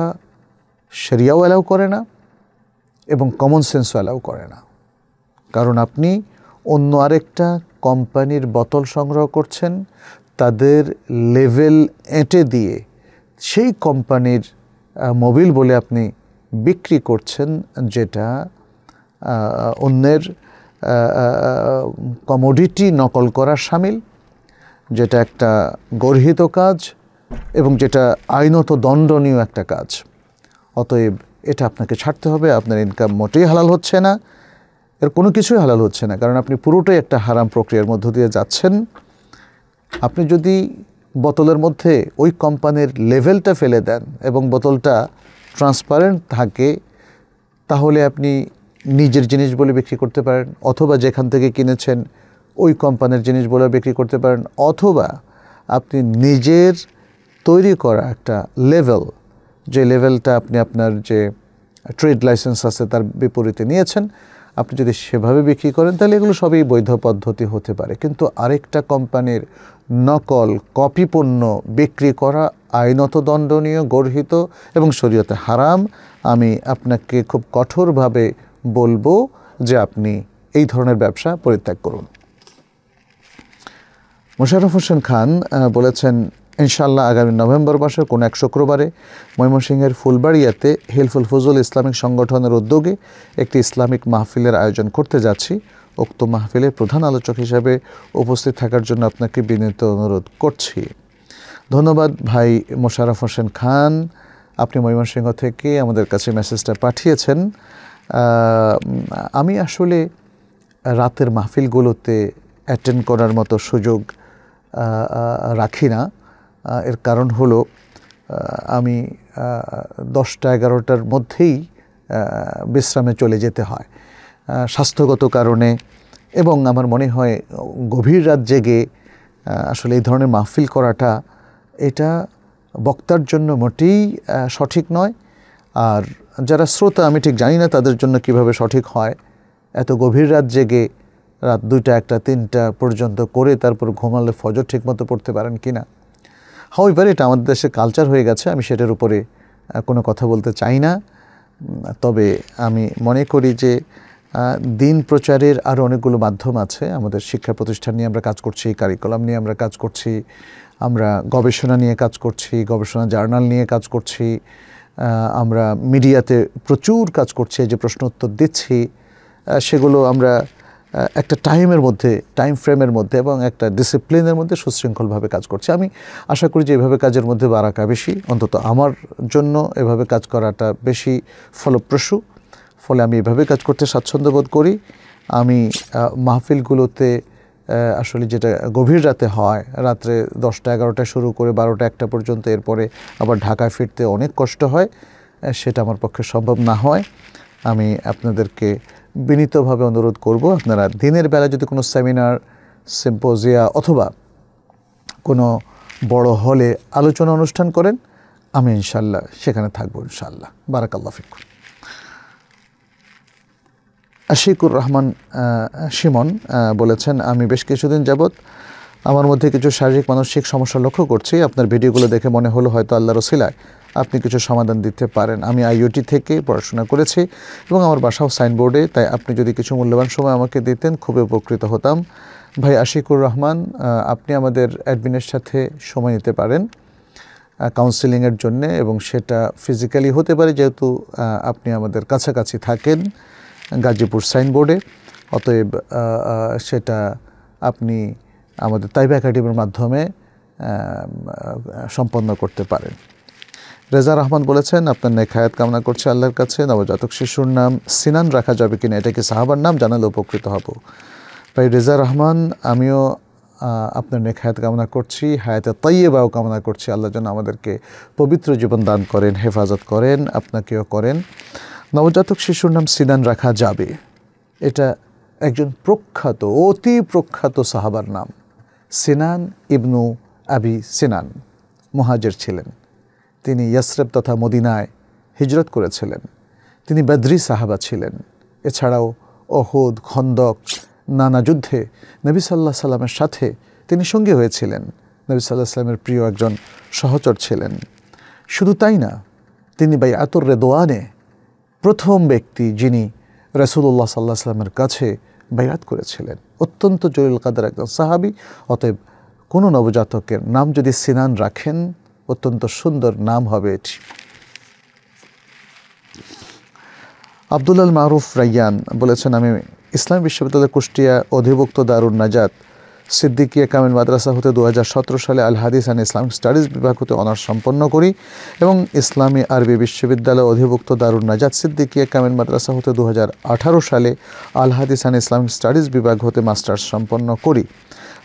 [SPEAKER 2] সেরিয়াও অ্যালাউ করে না। এবং কমন সেন্সও অ্যালাউ করে না। কারণ আপনি অন্য আরেকটা কোম্পানির বোতল সংগ্রহ করছেন, তাদের লেভেল এঁটে দিয়ে সেই কোম্পানির মোবিল বলে আপনি বিক্রি করছেন, যেটা অন্যের কমোডিটি নকল করার সামিল, যেটা একটা গর্হিত কাজ এবং যেটা আইনত দণ্ডনীয় একটা কাজ। অতএব এটা আপনাকে ছাড়তে হবে, আপনার ইনকাম মোটেই হালাল হচ্ছে না। এর কোনো কিছুই হালাল হচ্ছে না, কারণ আপনি পুরোটাই একটা হারাম প্রক্রিয়ার মধ্য দিয়ে যাচ্ছেন। আপনি যদি বোতলের মধ্যে ওই কোম্পানির লেভেলটা ফেলে দেন এবং বোতলটা ট্রান্সপারেন্ট থাকে, তাহলে আপনি নিজের জিনিস বলে বিক্রি করতে পারেন, অথবা যেখান থেকে কিনেছেন ওই কোম্পানির জিনিস বলে বিক্রি করতে পারেন, অথবা আপনি নিজের তৈরি করা একটা লেভেল যে লেভেলটা আপনি আপনার যে ট্রেড লাইসেন্স আছে তার বিপরীতে নিয়েছেন, আপনি যদি সেভাবে বিক্রি করেন, তাহলে এগুলো সবই বৈধ পদ্ধতি হতে পারে। কিন্তু আরেকটা কোম্পানির নকল কপি পণ্য বিক্রি করা আইনত দণ্ডনীয়, গর্হিত এবং শরীয়তে হারাম, আমি আপনাকে খুব কঠোরভাবে বলব যে আপনি এই ধরনের ব্যবসা পরিত্যাগ করুন। মোশারফ হোসেন খান বলেছেন ইনশাল্লাহ আগামী নভেম্বর মাসের কোনো এক শুক্রবারে ময়মনসিংহের ফুলবাড়িয়াতে হেলফুল ফজল ইসলামিক সংগঠনের উদ্যোগে একটি ইসলামিক মাহফিলের আয়োজন করতে যাচ্ছি। উক্ত মাহফিলের প্রধান আলোচক হিসাবে উপস্থিত থাকার জন্য আপনাকে বিনীত অনুরোধ করছি। ধন্যবাদ ভাই মোশারফ হোসেন খান। আপনি ময়মনসিংহ থেকে আমাদের কাছে মেসেজটা পাঠিয়েছেন। আমি আসলে রাতের মাহফিলগুলোতে অ্যাটেন্ড করার মতো সুযোগ রাখি না। এর কারণ হলো আমি দশটা এগারোটার মধ্যেই বিশ্রামে চলে যেতে হয়। স্বাস্থ্যগত কারণে এবং আমার মনে হয় গভীর রাত জেগে আসলে এই ধরনের মাহফিল করাটা, এটা বক্তার জন্য মোটেই সঠিক নয়। আর যারা শ্রোতা, আমি ঠিক জানি না তাদের জন্য কীভাবে সঠিক হয়। এত গভীর রাত জেগে রাত দুইটা, একটা, তিনটা পর্যন্ত করে তারপর ঘুমালে ফজর ঠিকমতো পড়তে পারেন কি না হাউইভার এটা আমাদের দেশে কালচার হয়ে গেছে, আমি সেটার উপরে কোনো কথা বলতে চাই না। তবে আমি মনে করি যে দিন প্রচারের আরও অনেকগুলো মাধ্যম আছে। আমাদের শিক্ষা প্রতিষ্ঠান নিয়ে আমরা কাজ করছি কারিকুলাম নিয়ে আমরা কাজ করছি, আমরা গবেষণা নিয়ে কাজ করছি, গবেষণা জার্নাল নিয়ে কাজ করছি আমরা মিডিয়াতে প্রচুর কাজ করছি যে প্রশ্ন উত্তর দিচ্ছি সেগুলো আমরা একটা টাইমের মধ্যে টাইম ফ্রেমের মধ্যে এবং একটা ডিসিপ্লিনের মধ্যে সুশৃঙ্খলভাবে কাজ করছি। আমি আশা করি যে এভাবে কাজের মধ্যে বারাকা বেশি, অন্তত আমার জন্য এভাবে কাজ করাটা বেশি ফলপ্রসূ। ফলে আমি এভাবে কাজ করতে স্বাচ্ছন্দ্য বোধ করি। আমি মাহফিলগুলোতে আসলে যেটা গভীর রাতে হয়, রাত্রে দশটা এগারোটা শুরু করে বারোটা একটা পর্যন্ত, এরপরে আবার ঢাকায় ফিরতে অনেক কষ্ট হয় সেটা আমার পক্ষে সম্ভব না হয়। আমি আপনাদেরকে বিনীতভাবে অনুরোধ করব আপনারা দিনের বেলা যদি কোনো সেমিনার, সিম্পোজিয়া অথবা কোনো বড় হলে আলোচনা অনুষ্ঠান করেন, আমি ইনশাল্লাহ সেখানে থাকব ইনশাল্লাহ বারাকাল্লা ফিকুর আশিকুর রহমান সিমন বলেছেন, আমি বেশ কিছুদিন যাবৎ আমার মধ্যে কিছু শারীরিক, মানসিক সমস্যা লক্ষ্য করছি। আপনার ভিডিওগুলো দেখে মনে হলো হয়তো আল্লাহ রসিলায় আপনি কিছু সমাধান দিতে পারেন। আমি আইওটি থেকে পড়াশোনা করেছি এবং আমার বাসাও সাইনবোর্ডে, তাই আপনি যদি কিছু মূল্যবান সময় আমাকে দিতেন, খুবই উপকৃত হতাম। ভাই আশিকুর রহমান আপনি আমাদের অ্যাডমিনের সাথে সময় নিতে পারেন কাউন্সিলিংয়ের জন্যে এবং সেটা ফিজিক্যালি হতে পারে, যেহেতু আপনি আমাদের কাছাকাছি থাকেন গাজীপুর সাইনবোর্ডে। অতএব সেটা আপনি আমাদের তাইবা একাডেমির মাধ্যমে সম্পন্ন করতে পারেন। রেজা রহমান বলেছেন, আপনার নেখায়াত কামনা করছে আল্লাহর কাছে। নবজাতক শিশুর নাম সিনান রাখা যাবে কিনা, এটা কি সাহাবার নাম? জানালে উপকৃত হব। ভাই রেজা রহমান, আমিও আপনার নেখায়াত কামনা করছি, হায়াতে তৈবাও কামনা করছি। আল্লাহ যেন আমাদেরকে পবিত্র জীবন দান করেন, হেফাজত করেন, আপনাকেও করেন। নবজাতক শিশুর নাম সিনান রাখা যাবে। এটা একজন প্রখ্যাত, অতি প্রখ্যাত সাহাবার নাম। সিনান ইবনু আবি সিনান মুহাজির ছিলেন। তিনি ইয়াসরেব তথা মদিনায় হিজরত করেছিলেন। তিনি বদ্রি সাহাবা ছিলেন। এছাড়াও অহুদ খন্দক, নানা যুদ্ধে নবী সাল্লাহ সাল্লামের সাথে তিনি সঙ্গী হয়েছিলেন। নবী সাল্লাহ সাল্লামের প্রিয় একজন সহচর ছিলেন। শুধু তাই না, তিনি বাই আতর রেদোয়ানে প্রথম ব্যক্তি যিনি রসুল্লাহ সাল্লাহ সাল্লামের কাছে বাইরাত করেছিলেন। অত্যন্ত জরুল কাদের একজন সাহাবি। অতএব কোনো নবজাতকের নাম যদি সিনান রাখেন, অত্যন্ত সুন্দর নাম হবে এটি। আবদুল্লাল মারুফ রাইয়ান বলেছেন, আমি ইসলাম বিশ্ববিদ্যালয়ের কুষ্টিয়া অধিভুক্ত দারুণ নাজাত। সিদ্দিকিয়া কামিল মাদ্রাসা হতে দু হাজার সতেরো সালে আল হাদিস অ্যান্ড ইসলামিক স্টাডিজ বিভাগ হতে অনার্স সম্পন্ন করি এবং ইসলামী আরবি বিশ্ববিদ্যালয় অধিভুক্ত দারুণ নাজাত সিদ্দিকিয়া কামিল মাদ্রাসা হতে দু হাজার আঠারো সালে আল হাদিস অ্যান্ড ইসলামিক স্টাডিজ বিভাগ হতে মাস্টার্স সম্পন্ন করি।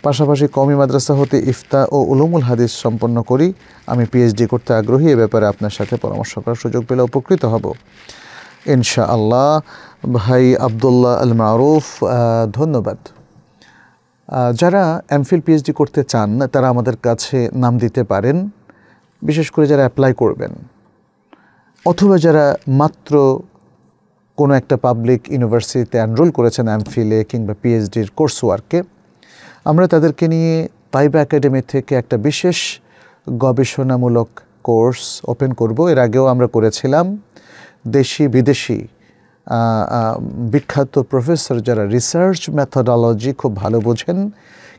[SPEAKER 2] পাশাপাশি কমি মাদ্রাসা হতে ইফতা ও উলুমুল হাদিস সম্পন্ন করি। আমি পিএইচডি করতে আগ্রহী, এ ব্যাপারে আপনার সাথে পরামর্শ করার সুযোগ পেলে উপকৃত হব। ইনশা আল্লাহ ভাই আবদুল্লাহ আল মারুফ ধন্যবাদ। যারা এমফিল পিএইচডি করতে চান, তারা আমাদের কাছে নাম দিতে পারেন, বিশেষ করে যারা অ্যাপ্লাই করবেন। অথবা যারা মাত্র কোনো একটা পাবলিক ইউনিভার্সিটিতে এনরোল করেছেন এমফিলে কিংবা পিএইচডির কোর্স ওয়ার্কে আমরা তাদেরকে নিয়ে তাইবা একাডেমি থেকে একটা বিশেষ গবেষণামূলক কোর্স ওপেন করব। এর আগেও আমরা করেছিলাম দেশি বিদেশি বিখ্যাত প্রফেসর যারা রিসার্চ মেথোডোলজি খুব ভালো বোঝেন,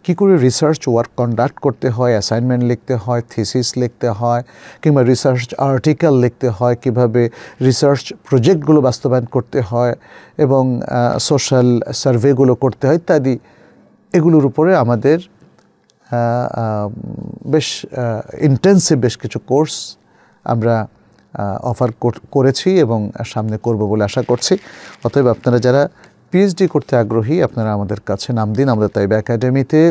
[SPEAKER 2] কী করে রিসার্চ ওয়ার্ক কন্ডাক্ট করতে হয় অ্যাসাইনমেন্ট লিখতে হয় থিসিস লিখতে হয়, কিংবা রিসার্চ আর্টিকেল লিখতে হয়, কীভাবে রিসার্চ প্রজেক্টগুলো বাস্তবায়ন করতে হয় এবং সোশ্যাল সার্ভেগুলো করতে হয় ইত্যাদি, এগুলোর উপরে আমাদের বেশ ইন্টেন্সিভ বেশ কিছু কোর্স আমরা অফার করেছি এবং সামনে করব বলে আশা করছি। অতএব আপনারা যারা পিএইচডি করতে আগ্রহী, আপনারা আমাদের কাছে নাম দিন। আমাদের তাইব একাডেমিতে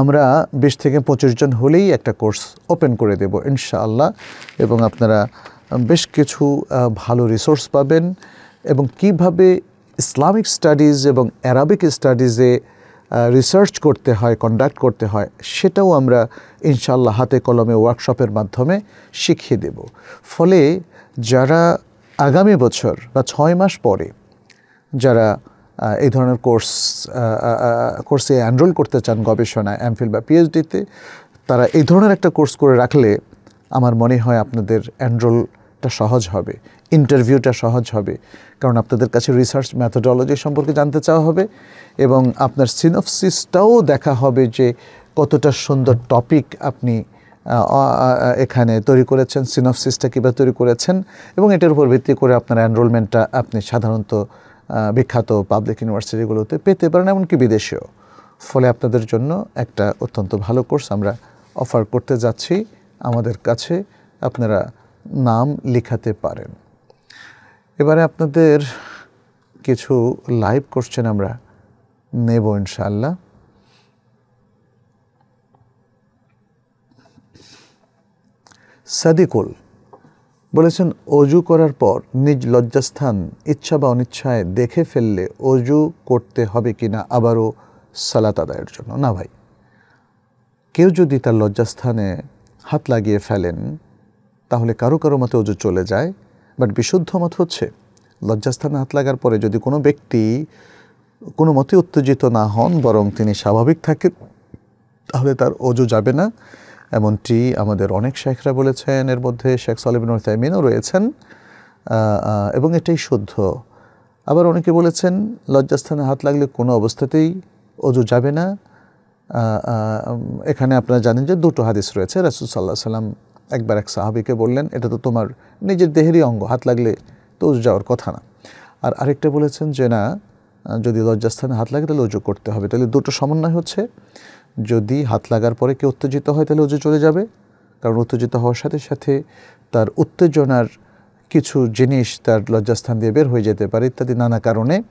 [SPEAKER 2] আমরা বিশ থেকে পঁচিশ জন হলেই একটা কোর্স ওপেন করে দেব, ইনশাআল্লাহ। এবং আপনারা বেশ কিছু ভালো রিসোর্স পাবেন। এবং কীভাবে ইসলামিক স্টাডিজ এবং অ্যারাবিক স্টাডিজে রিসার্চ করতে হয় কন্ডাক্ট করতে হয়, সেটাও আমরা ইনশাল্লাহ হাতে কলমে ওয়ার্কশপের মাধ্যমে শিখিয়ে দেব। ফলে যারা আগামী বছর বা ছয় মাস পরে যারা এই ধরনের কোর্স কোর্সে অ্যানরোল করতে চান গবেষণায় এমফিল বা পিএইচডিতে তারা এই ধরনের একটা কোর্স করে রাখলে আমার মনে হয় আপনাদের এনরোলটা সহজ হবে ইন্টারভিউটা সহজ হবে, কারণ আপনাদের কাছে রিসার্চ ম্যাথোডলজি সম্পর্কে জানতে চাওয়া হবে এবং আপনার সিনপসিসটাও দেখা হবে যে কতটা সুন্দর টপিক আপনি এখানে তৈরি করেছেন সিনপসিসটা কীভাবে তৈরি করেছেন এবং এটার উপর ভিত্তি করে আপনার এনরোলমেন্টটা আপনি সাধারণত বিখ্যাত পাবলিক ইউনিভার্সিটিগুলোতে পেতে পারেন, এমনকি বিদেশেও। ফলে আপনাদের জন্য একটা অত্যন্ত ভালো কোর্স আমরা অফার করতে যাচ্ছি। আমাদের কাছে আপনারা নাম লিখাতে পারেন। এবারে আপনাদের কিছু লাইভ কোশ্চেন আমরা নেব ইনশাল্লাহ সাদিকুল বলেছেন, অজু করার পর নিজ লজ্জাস্থান ইচ্ছা বা অনিচ্ছায় দেখে ফেললে অজু করতে হবে কি না আবারও সালাত আদায়ের জন্য? না ভাই, কেউ যদি তার লজ্জাস্থানে হাত লাগিয়ে ফেলেন তাহলে কারও কারও মতে অজু চলে যায় বাট বিশুদ্ধ মত হচ্ছে, লজ্জাস্থানে হাত লাগার পরে যদি কোনো ব্যক্তি কোনো মতে উত্তেজিত না হন, বরং তিনি স্বাভাবিক থাকেন, তাহলে তার অজু যাবে না। এমনটি আমাদের অনেক শেখরা বলেছেন, এর মধ্যে শেখ সালিবিন তাইমিনও রয়েছেন এবং এটাই শুদ্ধ। আবার অনেকে বলেছেন, লজ্জাস্থানে হাত লাগলে কোনো অবস্থাতেই অজু যাবে না। এখানে আপনারা জানেন যে দুটো হাদিস রয়েছে, রাসুল সাল্লাহ সাল্লাম একবার এক সাহাবিকে বললেন, এটা তো তোমার নিজের দেহেরই অঙ্গ, হাত লাগলে তো যাওয়ার কথা না। আর আরেকটা বলেছেন যে, না, যদি লজ্জাস্থানে হাত লাগে তাহলে অজু করতে হবে। তাহলে দুটো সমন্বয় হচ্ছে। যদি হাত লাগার পরে কেউ উত্তেজিত হয় তাহলে অজু চলে যাবে। কারণ উত্তেজিত হওয়ার সাথে সাথে তার উত্তেজনার কিছু জিনিস তার লজ্জাস্থান দিয়ে বের হয়ে যেতে পারে, ইত্যাদি নানা কারণে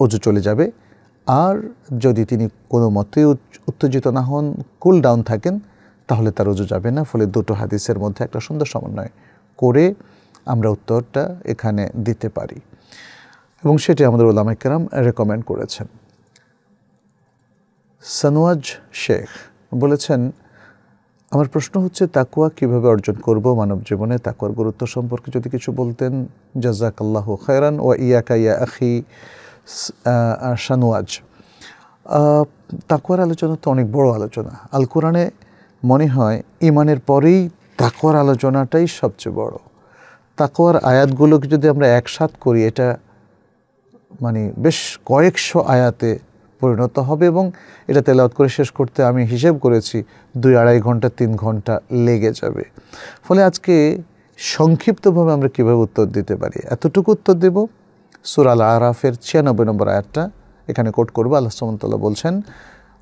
[SPEAKER 2] অজু চলে যাবে। আর যদি তিনি কোনো মতে উত্তেজিত না হন কুল ডাউন থাকেন তাহলে তার অজু যাবে না। ফলে দুটো হাদিসের মধ্যে একটা সুন্দর সমন্বয় করে আমরা উত্তরটা এখানে দিতে পারি। এবং সেটি আমাদের ওলামাইকেরাম রেকমেন্ড করেছেন। সানোয়াজ শেখ বলেছেন, আমার প্রশ্ন হচ্ছে তাকুয়া কীভাবে অর্জন করব? মানব জীবনে তাকুয়ার গুরুত্ব সম্পর্কে যদি কিছু বলতেন জাজাক আল্লাহ খায়রান ও ইয়াকা ইয়া আখি সানোয়াজ। তাকুয়ার আলোচনা তো অনেক বড় আলোচনা। আল কোরআনে মনে হয় ইমানের পরেই তাকুয়ার আলোচনাটাই সবচেয়ে বড়। তাকোয়ার আয়াতগুলোকে যদি আমরা একসাথ করি, এটা মানে বেশ কয়েকশো আয়াতে পরিণত হবে এবং এটা তেলাওয়াত করে শেষ করতে আমি হিসেব করেছি, দুই আড়াই ঘণ্টা, তিন ঘণ্টা লেগে যাবে। ফলে আজকে সংক্ষিপ্তভাবে আমরা কীভাবে উত্তর দিতে পারি? এতটুকু উত্তর দেব। সুরাল আরাফের ছিয়ানব্বই নম্বর আয়াতটা, এখানে কোট করব, আল্লাহ সুমতাল্লাহ বলছেন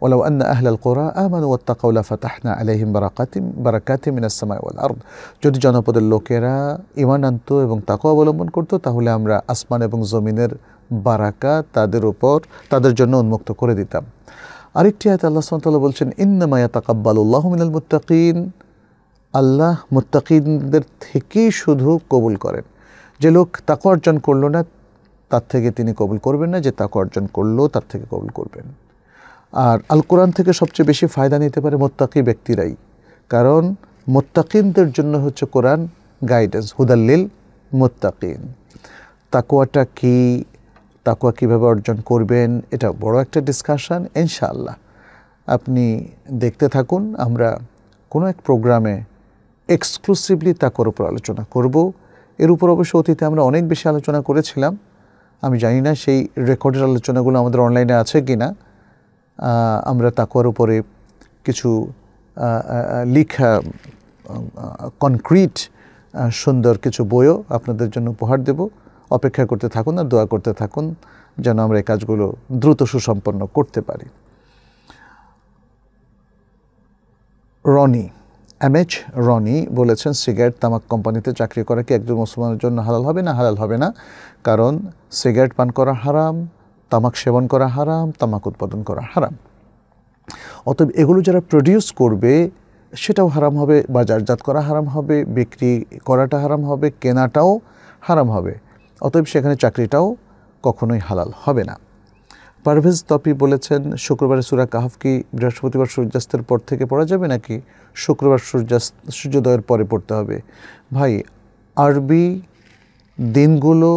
[SPEAKER 2] ولو أن أهل القرى آمنوا واتقوا لفتحنا عليهم بركات بركات من السماء والأرض যদি জনপদের লোকেরা ইমান আনতো এবং তাকে অবলম্বন করতো তাহলে আমরা আসমান এবং জমিনের বারাকা তাদের উপর তাদের জন্য উন্মুক্ত করে দিতাম আরেকটি আয়াত আল্লাহ সুবহানাহু বলছেন ইন্নামা ইয়াতাকাব্বালুল্লাহু মিনাল মুত্তাকিন আল্লাহ মুত্তাকিনদের থেকেই শুধু কবুল করেন যে লোক তাকে অর্জন করলো না তার থেকে তিনি কবুল করবেন না যে তাকে অর্জন করলো তার থেকে কবুল করবেন আর আল কোরআন থেকে সবচেয়ে বেশি ফায়দা নিতে পারে মোত্তাকি ব্যক্তিরাই। কারণ মোত্তাকিনদের জন্য হচ্ছে কোরআন গাইডেন্স হুদাল্লিল মোত্তাকিন। তাকুয়াটা কি তাকুয়া কীভাবে অর্জন করবেন, এটা বড় একটা ডিসকাশন ইনশাআল্লাহ। আপনি দেখতে থাকুন, আমরা কোনো এক প্রোগ্রামে এক্সক্লুসিভলি তাকুয়ার উপর আলোচনা করব। এর উপর অবশ্য অতীতে আমরা অনেক বেশি আলোচনা করেছিলাম। আমি জানি না সেই রেকর্ডের আলোচনাগুলো আমাদের অনলাইনে আছে কি না আমরা তাকুয়ার উপরে কিছু লিখা কনক্রিট সুন্দর কিছু বইও আপনাদের জন্য উপহার দেব। অপেক্ষা করতে থাকুন আর দোয়া করতে থাকুন যেন আমরা এই কাজগুলো দ্রুত সুসম্পন্ন করতে পারি। রনি এম এইচ রনি বলেছেন, সিগারেট তামাক কোম্পানিতে চাকরি করা কি একজন মুসলমানের জন্য হালাল হবে না? হালাল হবে না, কারণ সিগারেট পান করা হারাম। তামাক সেবন করা হারাম, তামাক উৎপাদন করা হারাম। অতএব এগুলো যারা প্রডিউস করবে, সেটাও হারাম হবে, বাজারজাত করা হারাম হবে, বিক্রি করাটা হারাম হবে, কেনাটাও হারাম হবে। অতএব সেখানে চাকরিটাও কখনোই হালাল হবে না। পারভেজ তপি বলেছেন, শুক্রবারে সুরা কাহাফ কি বৃহস্পতিবার সূর্যাস্তের পর থেকে পড়া যাবে নাকি শুক্রবার সূর্যাস্ত, সূর্যোদয়ের পরে পড়তে হবে? ভাই, আরবি দিনগুলো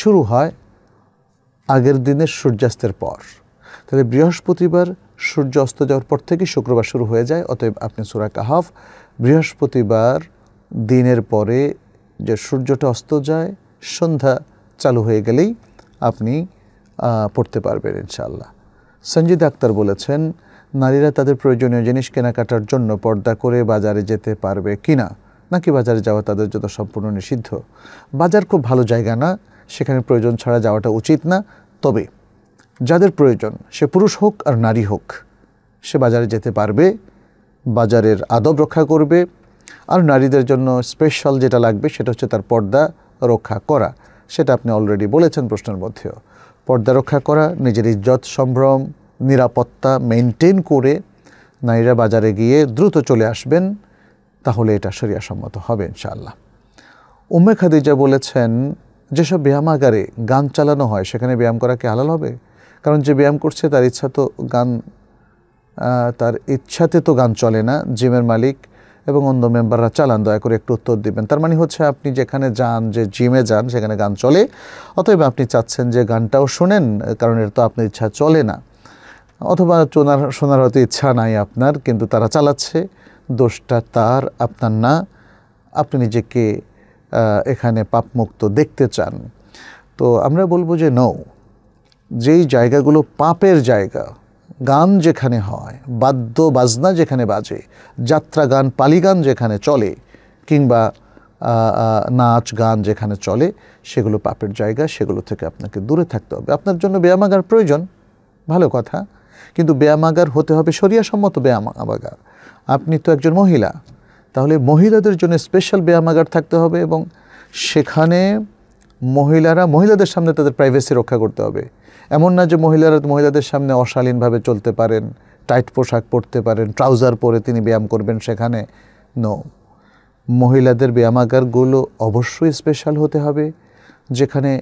[SPEAKER 2] শুরু হয় আগের দিনের সূর্যাস্তের পর। তাহলে বৃহস্পতিবার সূর্য অস্ত যাওয়ার পর থেকে শুক্রবার শুরু হয়ে যায়, অতএব আপনি সুরা কাহাফ। বৃহস্পতিবার দিনের পরে যে সূর্যটা অস্ত যায়, সন্ধ্যা চালু হয়ে গেলেই আপনি পড়তে পারবেন ইনশাল্লাহ সঞ্জিদ আক্তার বলেছেন, নারীরা তাদের প্রয়োজনীয় জিনিস কেনাকাটার জন্য পর্দা করে বাজারে যেতে পারবে কিনা? নাকি বাজারে যাওয়া তাদের জন্য সম্পূর্ণ নিষিদ্ধ? বাজার খুব ভালো জায়গা না সেখানে প্রয়োজন ছাড়া যাওয়াটা উচিত না। তবে যাদের প্রয়োজন, সে পুরুষ হোক আর নারী হোক, সে বাজারে যেতে পারবে, বাজারের আদব রক্ষা করবে, আর নারীদের জন্য স্পেশাল যেটা লাগবে সেটা হচ্ছে তার পর্দা রক্ষা করা। সেটা আপনি অলরেডি বলেছেন প্রশ্নের মধ্যেও। পর্দা রক্ষা করা, নিজের ইজ্জত, সম্ভ্রম, নিরাপত্তা মেনটেন করে নারীরা বাজারে গিয়ে দ্রুত চলে আসবেন, তাহলে এটা শরিয়াসম্মত হবে ইনশাআল্লাহ। উম্মে খাদিজা বলেছেন যেসব ব্যায়ামাগারে গান চালানো হয়, সেখানে ব্যায়াম করা কি হালাল হবে? কারণ যে ব্যায়াম করছে, তার ইচ্ছা তো গান তার ইচ্ছাতে তো গান চলে না, জিমের মালিক এবং অন্য মেম্বাররা চালান, দয়া করে একটু উত্তর দিবেন। তার মানে হচ্ছে আপনি যেখানে যান, যে জিমে যান, সেখানে গান চলে। অতএব আপনি চাচ্ছেন যে গানটাও শোনেন, কারণ এর তো আপনার ইচ্ছা চলে না। অথবা চোনার, শোনার হয়তো ইচ্ছা নাই আপনার, কিন্তু তারা চালাচ্ছে। দোষটা তার, আপনার না। আপনি নিজেকে এখানে পাপমুক্ত দেখতে চান। তো আমরা বলব যে নৌ যেই জায়গাগুলো পাপের জায়গা, গান যেখানে হয়, বাদ্য বাজনা যেখানে বাজে, যাত্রা গান, পালি গান যেখানে চলে, কিংবা নাচ গান যেখানে চলে, সেগুলো পাপের জায়গা, সেগুলো থেকে আপনাকে দূরে থাকতে হবে। আপনার জন্য ব্যায়ামাগার প্রয়োজন, ভালো কথা। কিন্তু ব্যায়ামাগার হতে হবে শরিয়াসম্মত ব্যায়ামাগার আপনি তো একজন মহিলা তাহলে মহিলাদের জন্য স্পেশাল ব্যায়ামাগার থাকতে হবে এবং সেখানে মহিলারা, মহিলাদের সামনে তাদের প্রাইভেসি রক্ষা করতে হবে। এমন না যে মহিলারা মহিলাদের সামনে অশালীনভাবে চলতে পারেন টাইট পোশাক পরতে পারেন ট্রাউজার পরে তিনি ব্যায়াম করবেন সেখানে। নো মহিলাদের ব্যায়ামাগারগুলো অবশ্যই স্পেশাল হতে হবে, যেখানে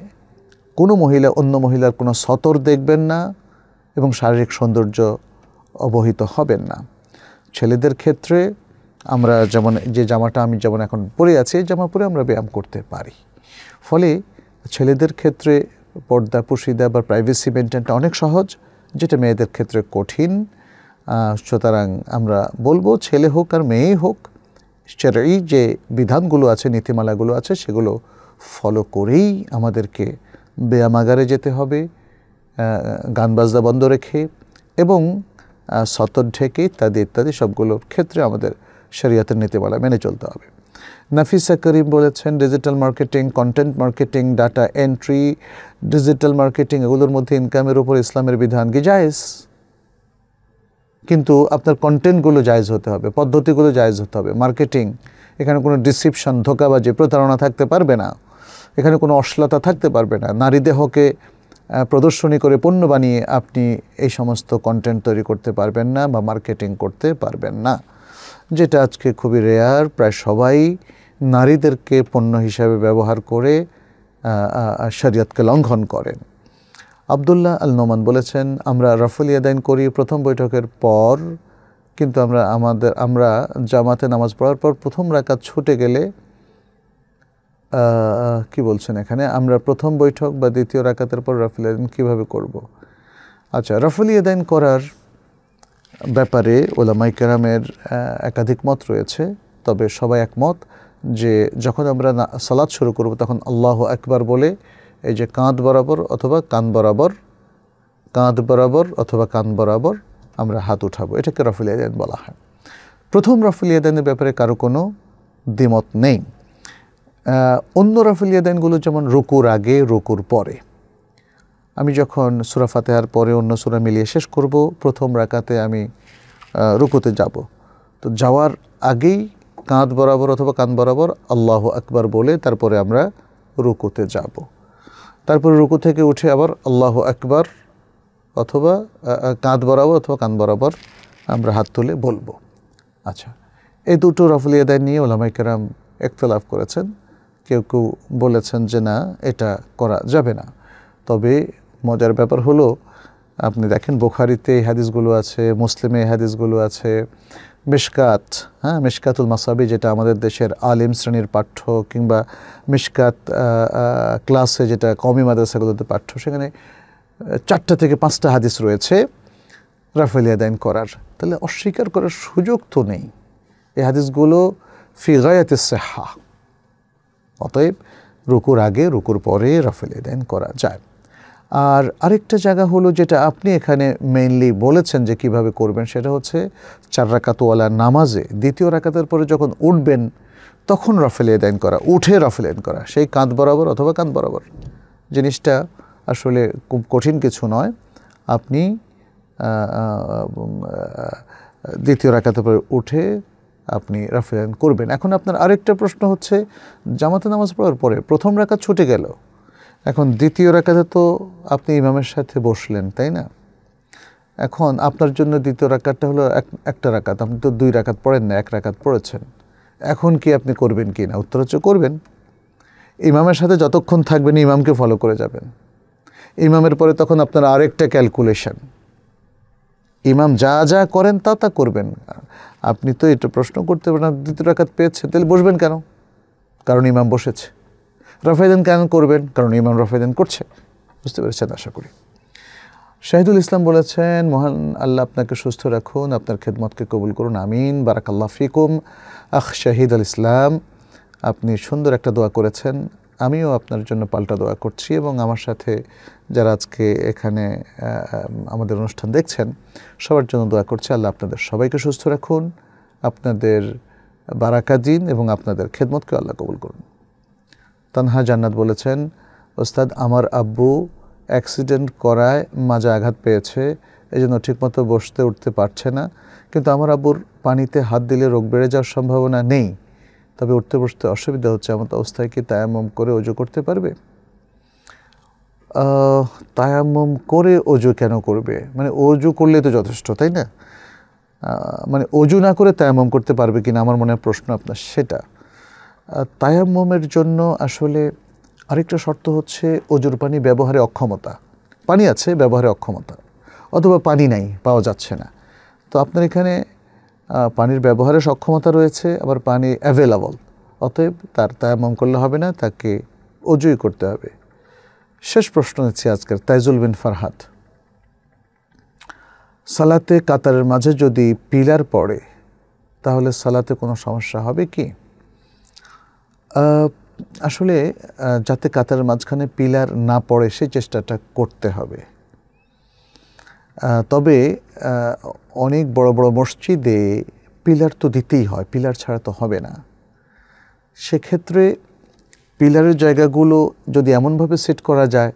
[SPEAKER 2] কোনো মহিলা, অন্য মহিলার কোনো সতর দেখবেন না এবং শারীরিক সৌন্দর্য অবহিত হবেন না। ছেলেদের ক্ষেত্রে আমরা যেমন, যে জামাটা আমি যেমন এখন পরে আছি, এই জামা পরে আমরা ব্যায়াম করতে পারি। ফলে ছেলেদের ক্ষেত্রে পর্দা, পুশিদা বা প্রাইভেসি মেনটেনটা অনেক সহজ, যেটা মেয়েদের ক্ষেত্রে কঠিন। সুতরাং আমরা বলব, ছেলে হোক আর মেয়েই হোক এই যে বিধানগুলো আছে, নীতিমালাগুলো আছে, সেগুলো ফলো করেই আমাদেরকে ব্যায়ামাগারে যেতে হবে গান বাজনা বন্ধ রেখে এবং সতর ঢেকে ইত্যাদি ইত্যাদি সবগুলোর ক্ষেত্রে আমাদের শরীয়তের নীতিমালা মেনে চলতে হবে। নাফিসা করিম বলেছেন digital marketing content marketing data entry digital marketing এগুলোর মধ্যে ইনকামের উপর ইসলামের বিধান কি জায়েজ? কিন্তু আপনার কন্টেন্টগুলো জায়েজ হতে হবে, পদ্ধতিগুলো জায়েজ হতে হবে। মার্কেটিং এখানে কোনো ডিসিপশন ধোকাবাজি, প্রতারণা থাকতে পারবে না। এখানে কোনো অশ্লীলতা থাকতে পারবে না। নারী দেহকে প্রদর্শনী করে পণ্য বানিয়ে আপনি এই সমস্ত কন্টেন্ট তৈরি করতে পারবেন না বা মার্কেটিং করতে পারবেন না। যেটা আজকে খুবই রেয়ার প্রায় সবাই নারীদেরকে পণ্য হিসাবে ব্যবহার করে শরীয়তকে লঙ্ঘন করেন। আবদুল্লাহ আল নোমান বলেছেন, আমরা রফল ইয়াদাইন করি প্রথম বৈঠকের পর, কিন্তু আমরা আমাদের, আমরা জামাতে নামাজ পড়ার পর প্রথম রাকাত ছুটে গেলে কি বলছেন এখানে? আমরা প্রথম বৈঠক বা দ্বিতীয় রাকাতের পর রফল ইয়াদাইন কীভাবে করব? আচ্ছা রফল ইয়াদাইন করার ব্যাপারে ওলামাই কেরামের একাধিক মত রয়েছে। তবে সবাই একমত যে যখন আমরা সালাত শুরু করব তখন আল্লাহ একবার বলে এই যে কাঁধ বরাবর অথবা কান বরাবর, কাঁধ বরাবর অথবা কান বরাবর আমরা হাত উঠাবো। এটাকে রফুল ইয়াদান বলা হয়। প্রথম রফুল ইয়াদানের ব্যাপারে কারও কোনো দ্বিমত নেই। অন্য রফুল ইয়াদানগুলো যেমন রুকুর আগে, রুকুর পরে। আমি যখন সুরা ফাতেহার পরে অন্য সুরা মিলিয়ে শেষ করব, প্রথম রাকাতে আমি রুকুতে যাব। তো যাওয়ার আগেই কাঁধ বরাবর অথবা কান বরাবর আল্লাহ আকবার বলে তারপরে আমরা রুকুতে যাব। তারপরে রুকু থেকে উঠে আবার আল্লাহ আকবার অথবা কাঁধ বরাবর অথবা কান বরাবর আমরা হাত তুলে বলব। আচ্ছা এই দুটো রফলি আদায় নিয়ে ওলামাই কেরাম একতলাফ করেছেন। কেউ কেউ বলেছেন যে না, এটা করা যাবে না। তবে মজার ব্যাপার হলো, আপনি দেখেন বোখারিতে এই হাদিসগুলো আছে, মুসলিমে এই হাদিসগুলো আছে। মিশকাত হ্যাঁ মিশকাতুল মাসাবি যেটা আমাদের দেশের আলিম শ্রেণির পাঠ্য কিংবা মিশকাত ক্লাসে যেটা কমি মাদ্রাসাগুলোতে পাঠ্য, সেখানে চারটা থেকে পাঁচটা হাদিস রয়েছে রাফেল ইয়াদাইন করার। তাহলে অস্বীকার করার সুযোগ তো নেই। এই হাদিসগুলো ফিগায়াতে সেহা অতএব রুকুর আগে, রুকুর পরে রাফেল ইয়াদাইন করা যায়। আর আরেকটা জায়গা হলো যেটা আপনি এখানে মেইনলি বলেছেন যে কীভাবে করবেন, সেটা হচ্ছে চার রাকাতওয়ালা নামাজে দ্বিতীয় রাকাতের পরে যখন উঠবেন, তখন রাফেল ইয়াদাইন করা, উঠে রাফেল ইয়াদাইন করা, সেই কাঁধ বরাবর অথবা কাঁধ বরাবর। জিনিসটা আসলে খুব কঠিন কিছু নয়। আপনি দ্বিতীয় রাকাতের পরে উঠে আপনি রাফেল করবেন। এখন আপনার আরেকটা প্রশ্ন হচ্ছে, জামাতে নামাজ পড়ার পরে প্রথম রাকাত ছুটে গেল এখন দ্বিতীয় রাকাতে তো আপনি ইমামের সাথে বসলেন, তাই না? এখন আপনার জন্য দ্বিতীয় রাকাতটা হলো এক, একটা রাকাত। আপনি তো দুই রাকাত পড়েন না, এক রাকাত পড়েছেন। এখন কি আপনি করবেন কি না? উত্তর হচ্ছে করবেন। ইমামের সাথে যতক্ষণ থাকবেন ইমামকে ফলো করে যাবেন। ইমামের পরে তখন আপনার আরেকটা ক্যালকুলেশন ইমাম যা যা করেন তা তা করবেন। আপনি তো এটা প্রশ্ন করতে পারেন দ্বিতীয় রাকাত পেয়েছেন, তাহলে বসবেন কেন? কারণ ইমাম বসেছে। রফায়দান কেন করবেন? কারণ ইমাম রফায়দান করছে। বুঝতে পেরেছেন? আশা করি। শাহিদুল ইসলাম বলেছেন, মহান আল্লাহ আপনাকে সুস্থ রাখুন, আপনার খেদমতকে কবুল করুন, আমিন। বারাকাল্লাহ ফিকুম। আখ শাহিদ আল ইসলাম, আপনি সুন্দর একটা দোয়া করেছেন। আমিও আপনার জন্য পাল্টা দোয়া করছি এবং আমার সাথে যারা আজকে এখানে আমাদের অনুষ্ঠান দেখছেন, সবার জন্য দোয়া করছি। আল্লাহ আপনাদের সবাইকে সুস্থ রাখুন, আপনাদের বারাকা দিন এবং আপনাদের খেদমতকে আল্লাহ কবুল করুন। তানহা জান্নাত বলেছেন ওস্তাদ আমার আব্বু অ্যাক্সিডেন্ট করায় মাজা আঘাত পেয়েছে এই জন্য ঠিকমতো বসতে উঠতে পারছে না। কিন্তু আমার আব্বুর পানিতে হাত দিলে রোগ বেড়ে যাওয়ার সম্ভাবনা নেই। তবে উঠতে বসতে অসুবিধা হচ্ছে এমন অবস্থায় কি তায়াম্মম করে অজু করতে পারবে? আহ, তায়াম্মম করে অজু কেন করবে? মানে অজু করলে তো যথেষ্ট তাই না? মানে অজু না করে তায়াম্মম করতে পারবে কিনা আমার মনে প্রশ্ন আপনার সেটা। তায়াম্মমের জন্য আসলে আরেকটা শর্ত হচ্ছে অজুর পানি ব্যবহারে অক্ষমতা। পানি আছে, ব্যবহারে অক্ষমতা। অথবা পানি নাই, পাওয়া যাচ্ছে না। তো আপনার এখানে পানির ব্যবহারে সক্ষমতা রয়েছে, আবার পানি অ্যাভেলেবল অতএব তার তায়াম্মম করলে হবে না, তাকে অজুই করতে হবে। শেষ প্রশ্ন হচ্ছে আজকের, তাইজুল বিন ফারহাদ সালাতে কাতারের মাঝে যদি পিলার পড়ে, তাহলে সালাতে কোনো সমস্যা হবে কি? আসলে যাতে কাতারের মাঝখানে পিলার না পড়ে, সে চেষ্টাটা করতে হবে। তবে অনেক বড় বড় মসজিদে পিলার তো দিতেই হয়, পিলার ছাড়া তো হবে না। সেক্ষেত্রে পিলারের জায়গাগুলো যদি এমনভাবে সেট করা যায়,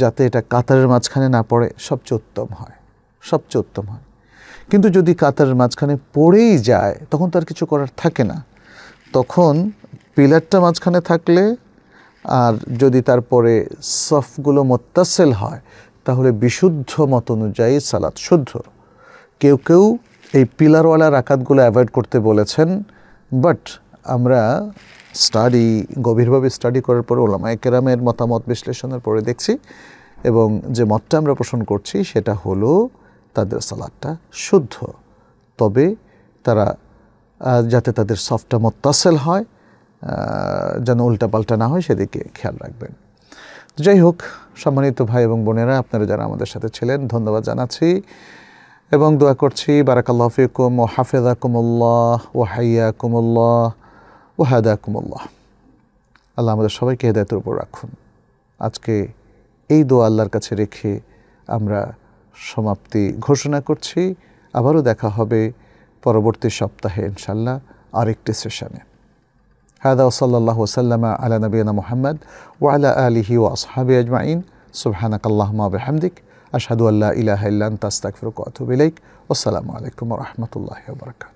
[SPEAKER 2] যাতে এটা কাতারের মাঝখানে না পড়ে, সবচেয়ে উত্তম হয়, সবচেয়ে উত্তম হয়। কিন্তু যদি কাতারের মাঝখানে পড়েই যায়, তখন তার কিছু করার থাকে না। তখন পিলারটা মাঝখানে থাকলে আর যদি তারপরে সফগুলো মোত্তাসেল হয়, তাহলে বিশুদ্ধ মত অনুযায়ী সালাত শুদ্ধ। কেউ কেউ এই পিলারওয়ালা রাকাতগুলো অ্যাভয়েড করতে বলেছেন, বাট আমরা স্টাডি, গভীরভাবে স্টাডি করার পরে ওলামায় কেরামের মতামত বিশ্লেষণের পরে দেখছি এবং যে মতটা আমরা পোষণ করছি সেটা হলো তাদের সালাদটা শুদ্ধ। তবে তারা যাতে তাদের সফটটা মোত্তাসেল হয় যেন উল্টাপাল্টা না হয়, সেদিকে খেয়াল রাখবেন। যাই হোক, সম্মানিত ভাই এবং বোনেরা, আপনারা যারা আমাদের সাথে ছিলেন, ধন্যবাদ জানাচ্ছি এবং দোয়া করছি, বারাকাল্লাহ ফিকুম ও হাফেজাকুমুল্লাহ ও হাইয়াকুমুল্লাহ ও হাদাকুমুল্লাহ। আল্লাহ আমাদের সবাইকে হেদায়তের উপর রাখুন। আজকে এই দোয়া আল্লাহর কাছে রেখে আমরা সমাপ্তি ঘোষণা করছি। আবারও দেখা হবে পরবর্তী সপ্তাহে ইনশাল্লাহ আরেকটি সেশনে। هذا وصلى الله وسلم على نبينا محمد وعلى آله وأصحابه أجمعين. سبحانك اللهم وبحمدك. أشهد أن لا إله إلا أنت أستغفرك وأتوب إليك. والسلام عليكم ورحمة الله وبركاته.